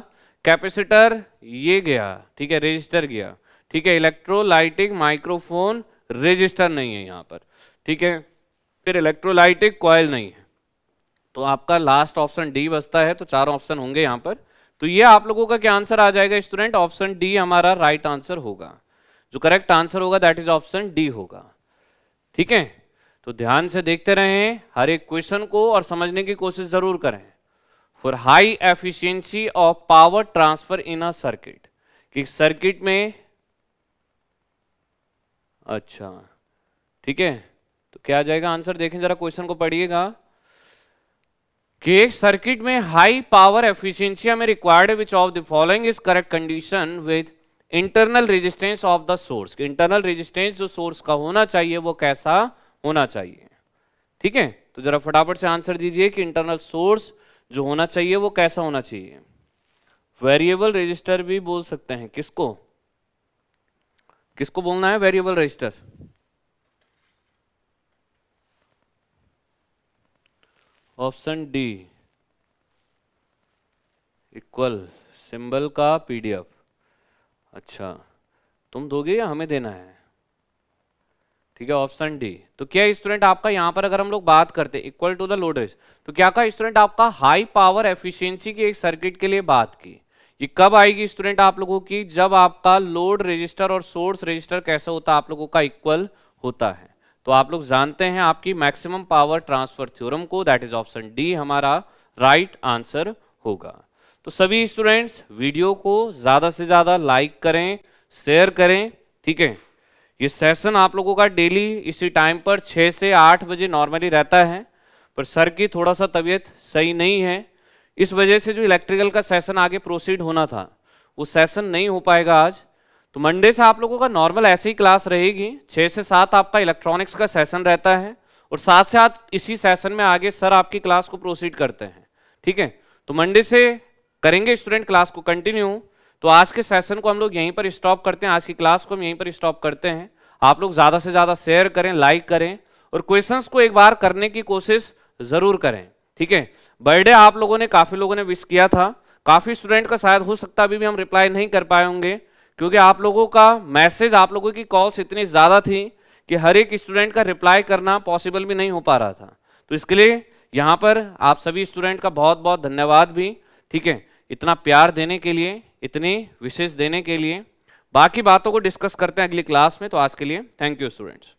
कैपेसिटर ये गया, ठीक है, रजिस्टर गया, ठीक है, इलेक्ट्रोलाइटिक माइक्रोफोन रजिस्टर नहीं है यहाँ पर, ठीक है, फिर इलेक्ट्रोलाइटिक कॉयल नहीं है तो आपका लास्ट ऑप्शन डी बचता है तो चार ऑप्शन होंगे यहाँ पर तो ये आप लोगों का क्या आंसर आ जाएगा स्टूडेंट ऑप्शन डी हमारा राइट आंसर होगा, जो करेक्ट आंसर होगा दैट इज़ ऑप्शन डी होगा, ठीक है तो ध्यान से देखते रहें, हर एक क्वेश्चन को और समझने की कोशिश ज़रूर करें। For high efficiency of power transfer in a circuit कि सर्किट में अच्छा ठीक है? तो क्या आ जाएगा आंसर देखें जरा क्वेश्चन को पढ़िएगा। कि एक सर्किट में हाई पावर एफिशिएंसी में required which of the following is correct condition with internal resistance of the source internal resistance जो सोर्स का होना चाहिए, वो कैसा होना चाहिए? ठीक है? तो जरा फटाफट से आंसर दीजिए कि इंटरनल सोर्स जो होना चाहिए वो कैसा होना चाहिए। वेरिएबल रजिस्टर भी बोल सकते हैं। किसको? किसको बोलना है variable register option D equal symbol का पीडीएफ अच्छा। तुम दोगे या हमें देना है? ठीक है ऑप्शन डी तो क्या स्टूडेंट आपका यहाँ पर अगर हम लोग बात करते equal to the load res तो क्या का स्टूडेंट आपका हाई पावर एफिशिएंसी की एक सर्किट के लिए बात की? ये कब आएगी स्टूडेंट आप लोगों की? जब आपका लोड रजिस्टर और सोर्स रजिस्टर कैसा होता है आप लोगों का इक्वल होता है। तो आप लोग जानते हैं आपकी मैक्सिमम पावर ट्रांसफ़र थ्योरम को दैट इज़ ऑप्शन डी हमारा राइट right आंसर होगा। तो सभी स्टूडेंट्स वीडियो को ज़्यादा से ज़्यादा लाइक करें शेयर करें, ठीक है? ये सेशन आप लोगों का डेली इसी टाइम पर छः से आठ बजे नॉर्मली रहता है, पर सर की थोड़ा सा तबीयत सही नहीं है। इस वजह से जो इलेक्ट्रिकल का सेशन आगे प्रोसीड होना था, वो सेशन नहीं हो पाएगा आज। तो मंडे से आप लोगों का नॉर्मल ऐसे ही क्लास रहेगी। छः से सात आपका इलेक्ट्रॉनिक्स का सेशन रहता है, और साथ साथ इसी सेशन में आगे सर आपकी क्लास को प्रोसीड करते हैं। ठीक है? तो मंडे से करेंगे स्टूडेंट क्लास को कंटिन्यू तो आज के सेशन को हम लोग यहीं पर स्टॉप करते हैं। आज की क्लास को हम यहीं पर स्टॉप करते हैं। आप लोग ज़्यादा से ज़्यादा शेयर करें लाइक करें और क्वेश्चंस को एक बार करने की कोशिश ज़रूर करें। ठीक है? बर्थडे आप लोगों ने, काफ़ी लोगों ने विश किया था। काफ़ी स्टूडेंट का शायद हो सकता अभी भी हम रिप्लाई नहीं कर पाए होंगे, क्योंकि आप लोगों का मैसेज आप लोगों की कॉल्स इतनी ज़्यादा थी कि हर एक स्टूडेंट का रिप्लाई करना पॉसिबल भी नहीं हो पा रहा था। तो इसके लिए यहाँ पर आप सभी स्टूडेंट का बहुत बहुत धन्यवाद भी। ठीक है? इतना प्यार देने के लिए, इतनी विशेष देने के लिए। बाकी बातों को डिस्कस करते हैं अगली क्लास में तो आज के लिए थैंक यू स्टूडेंट्स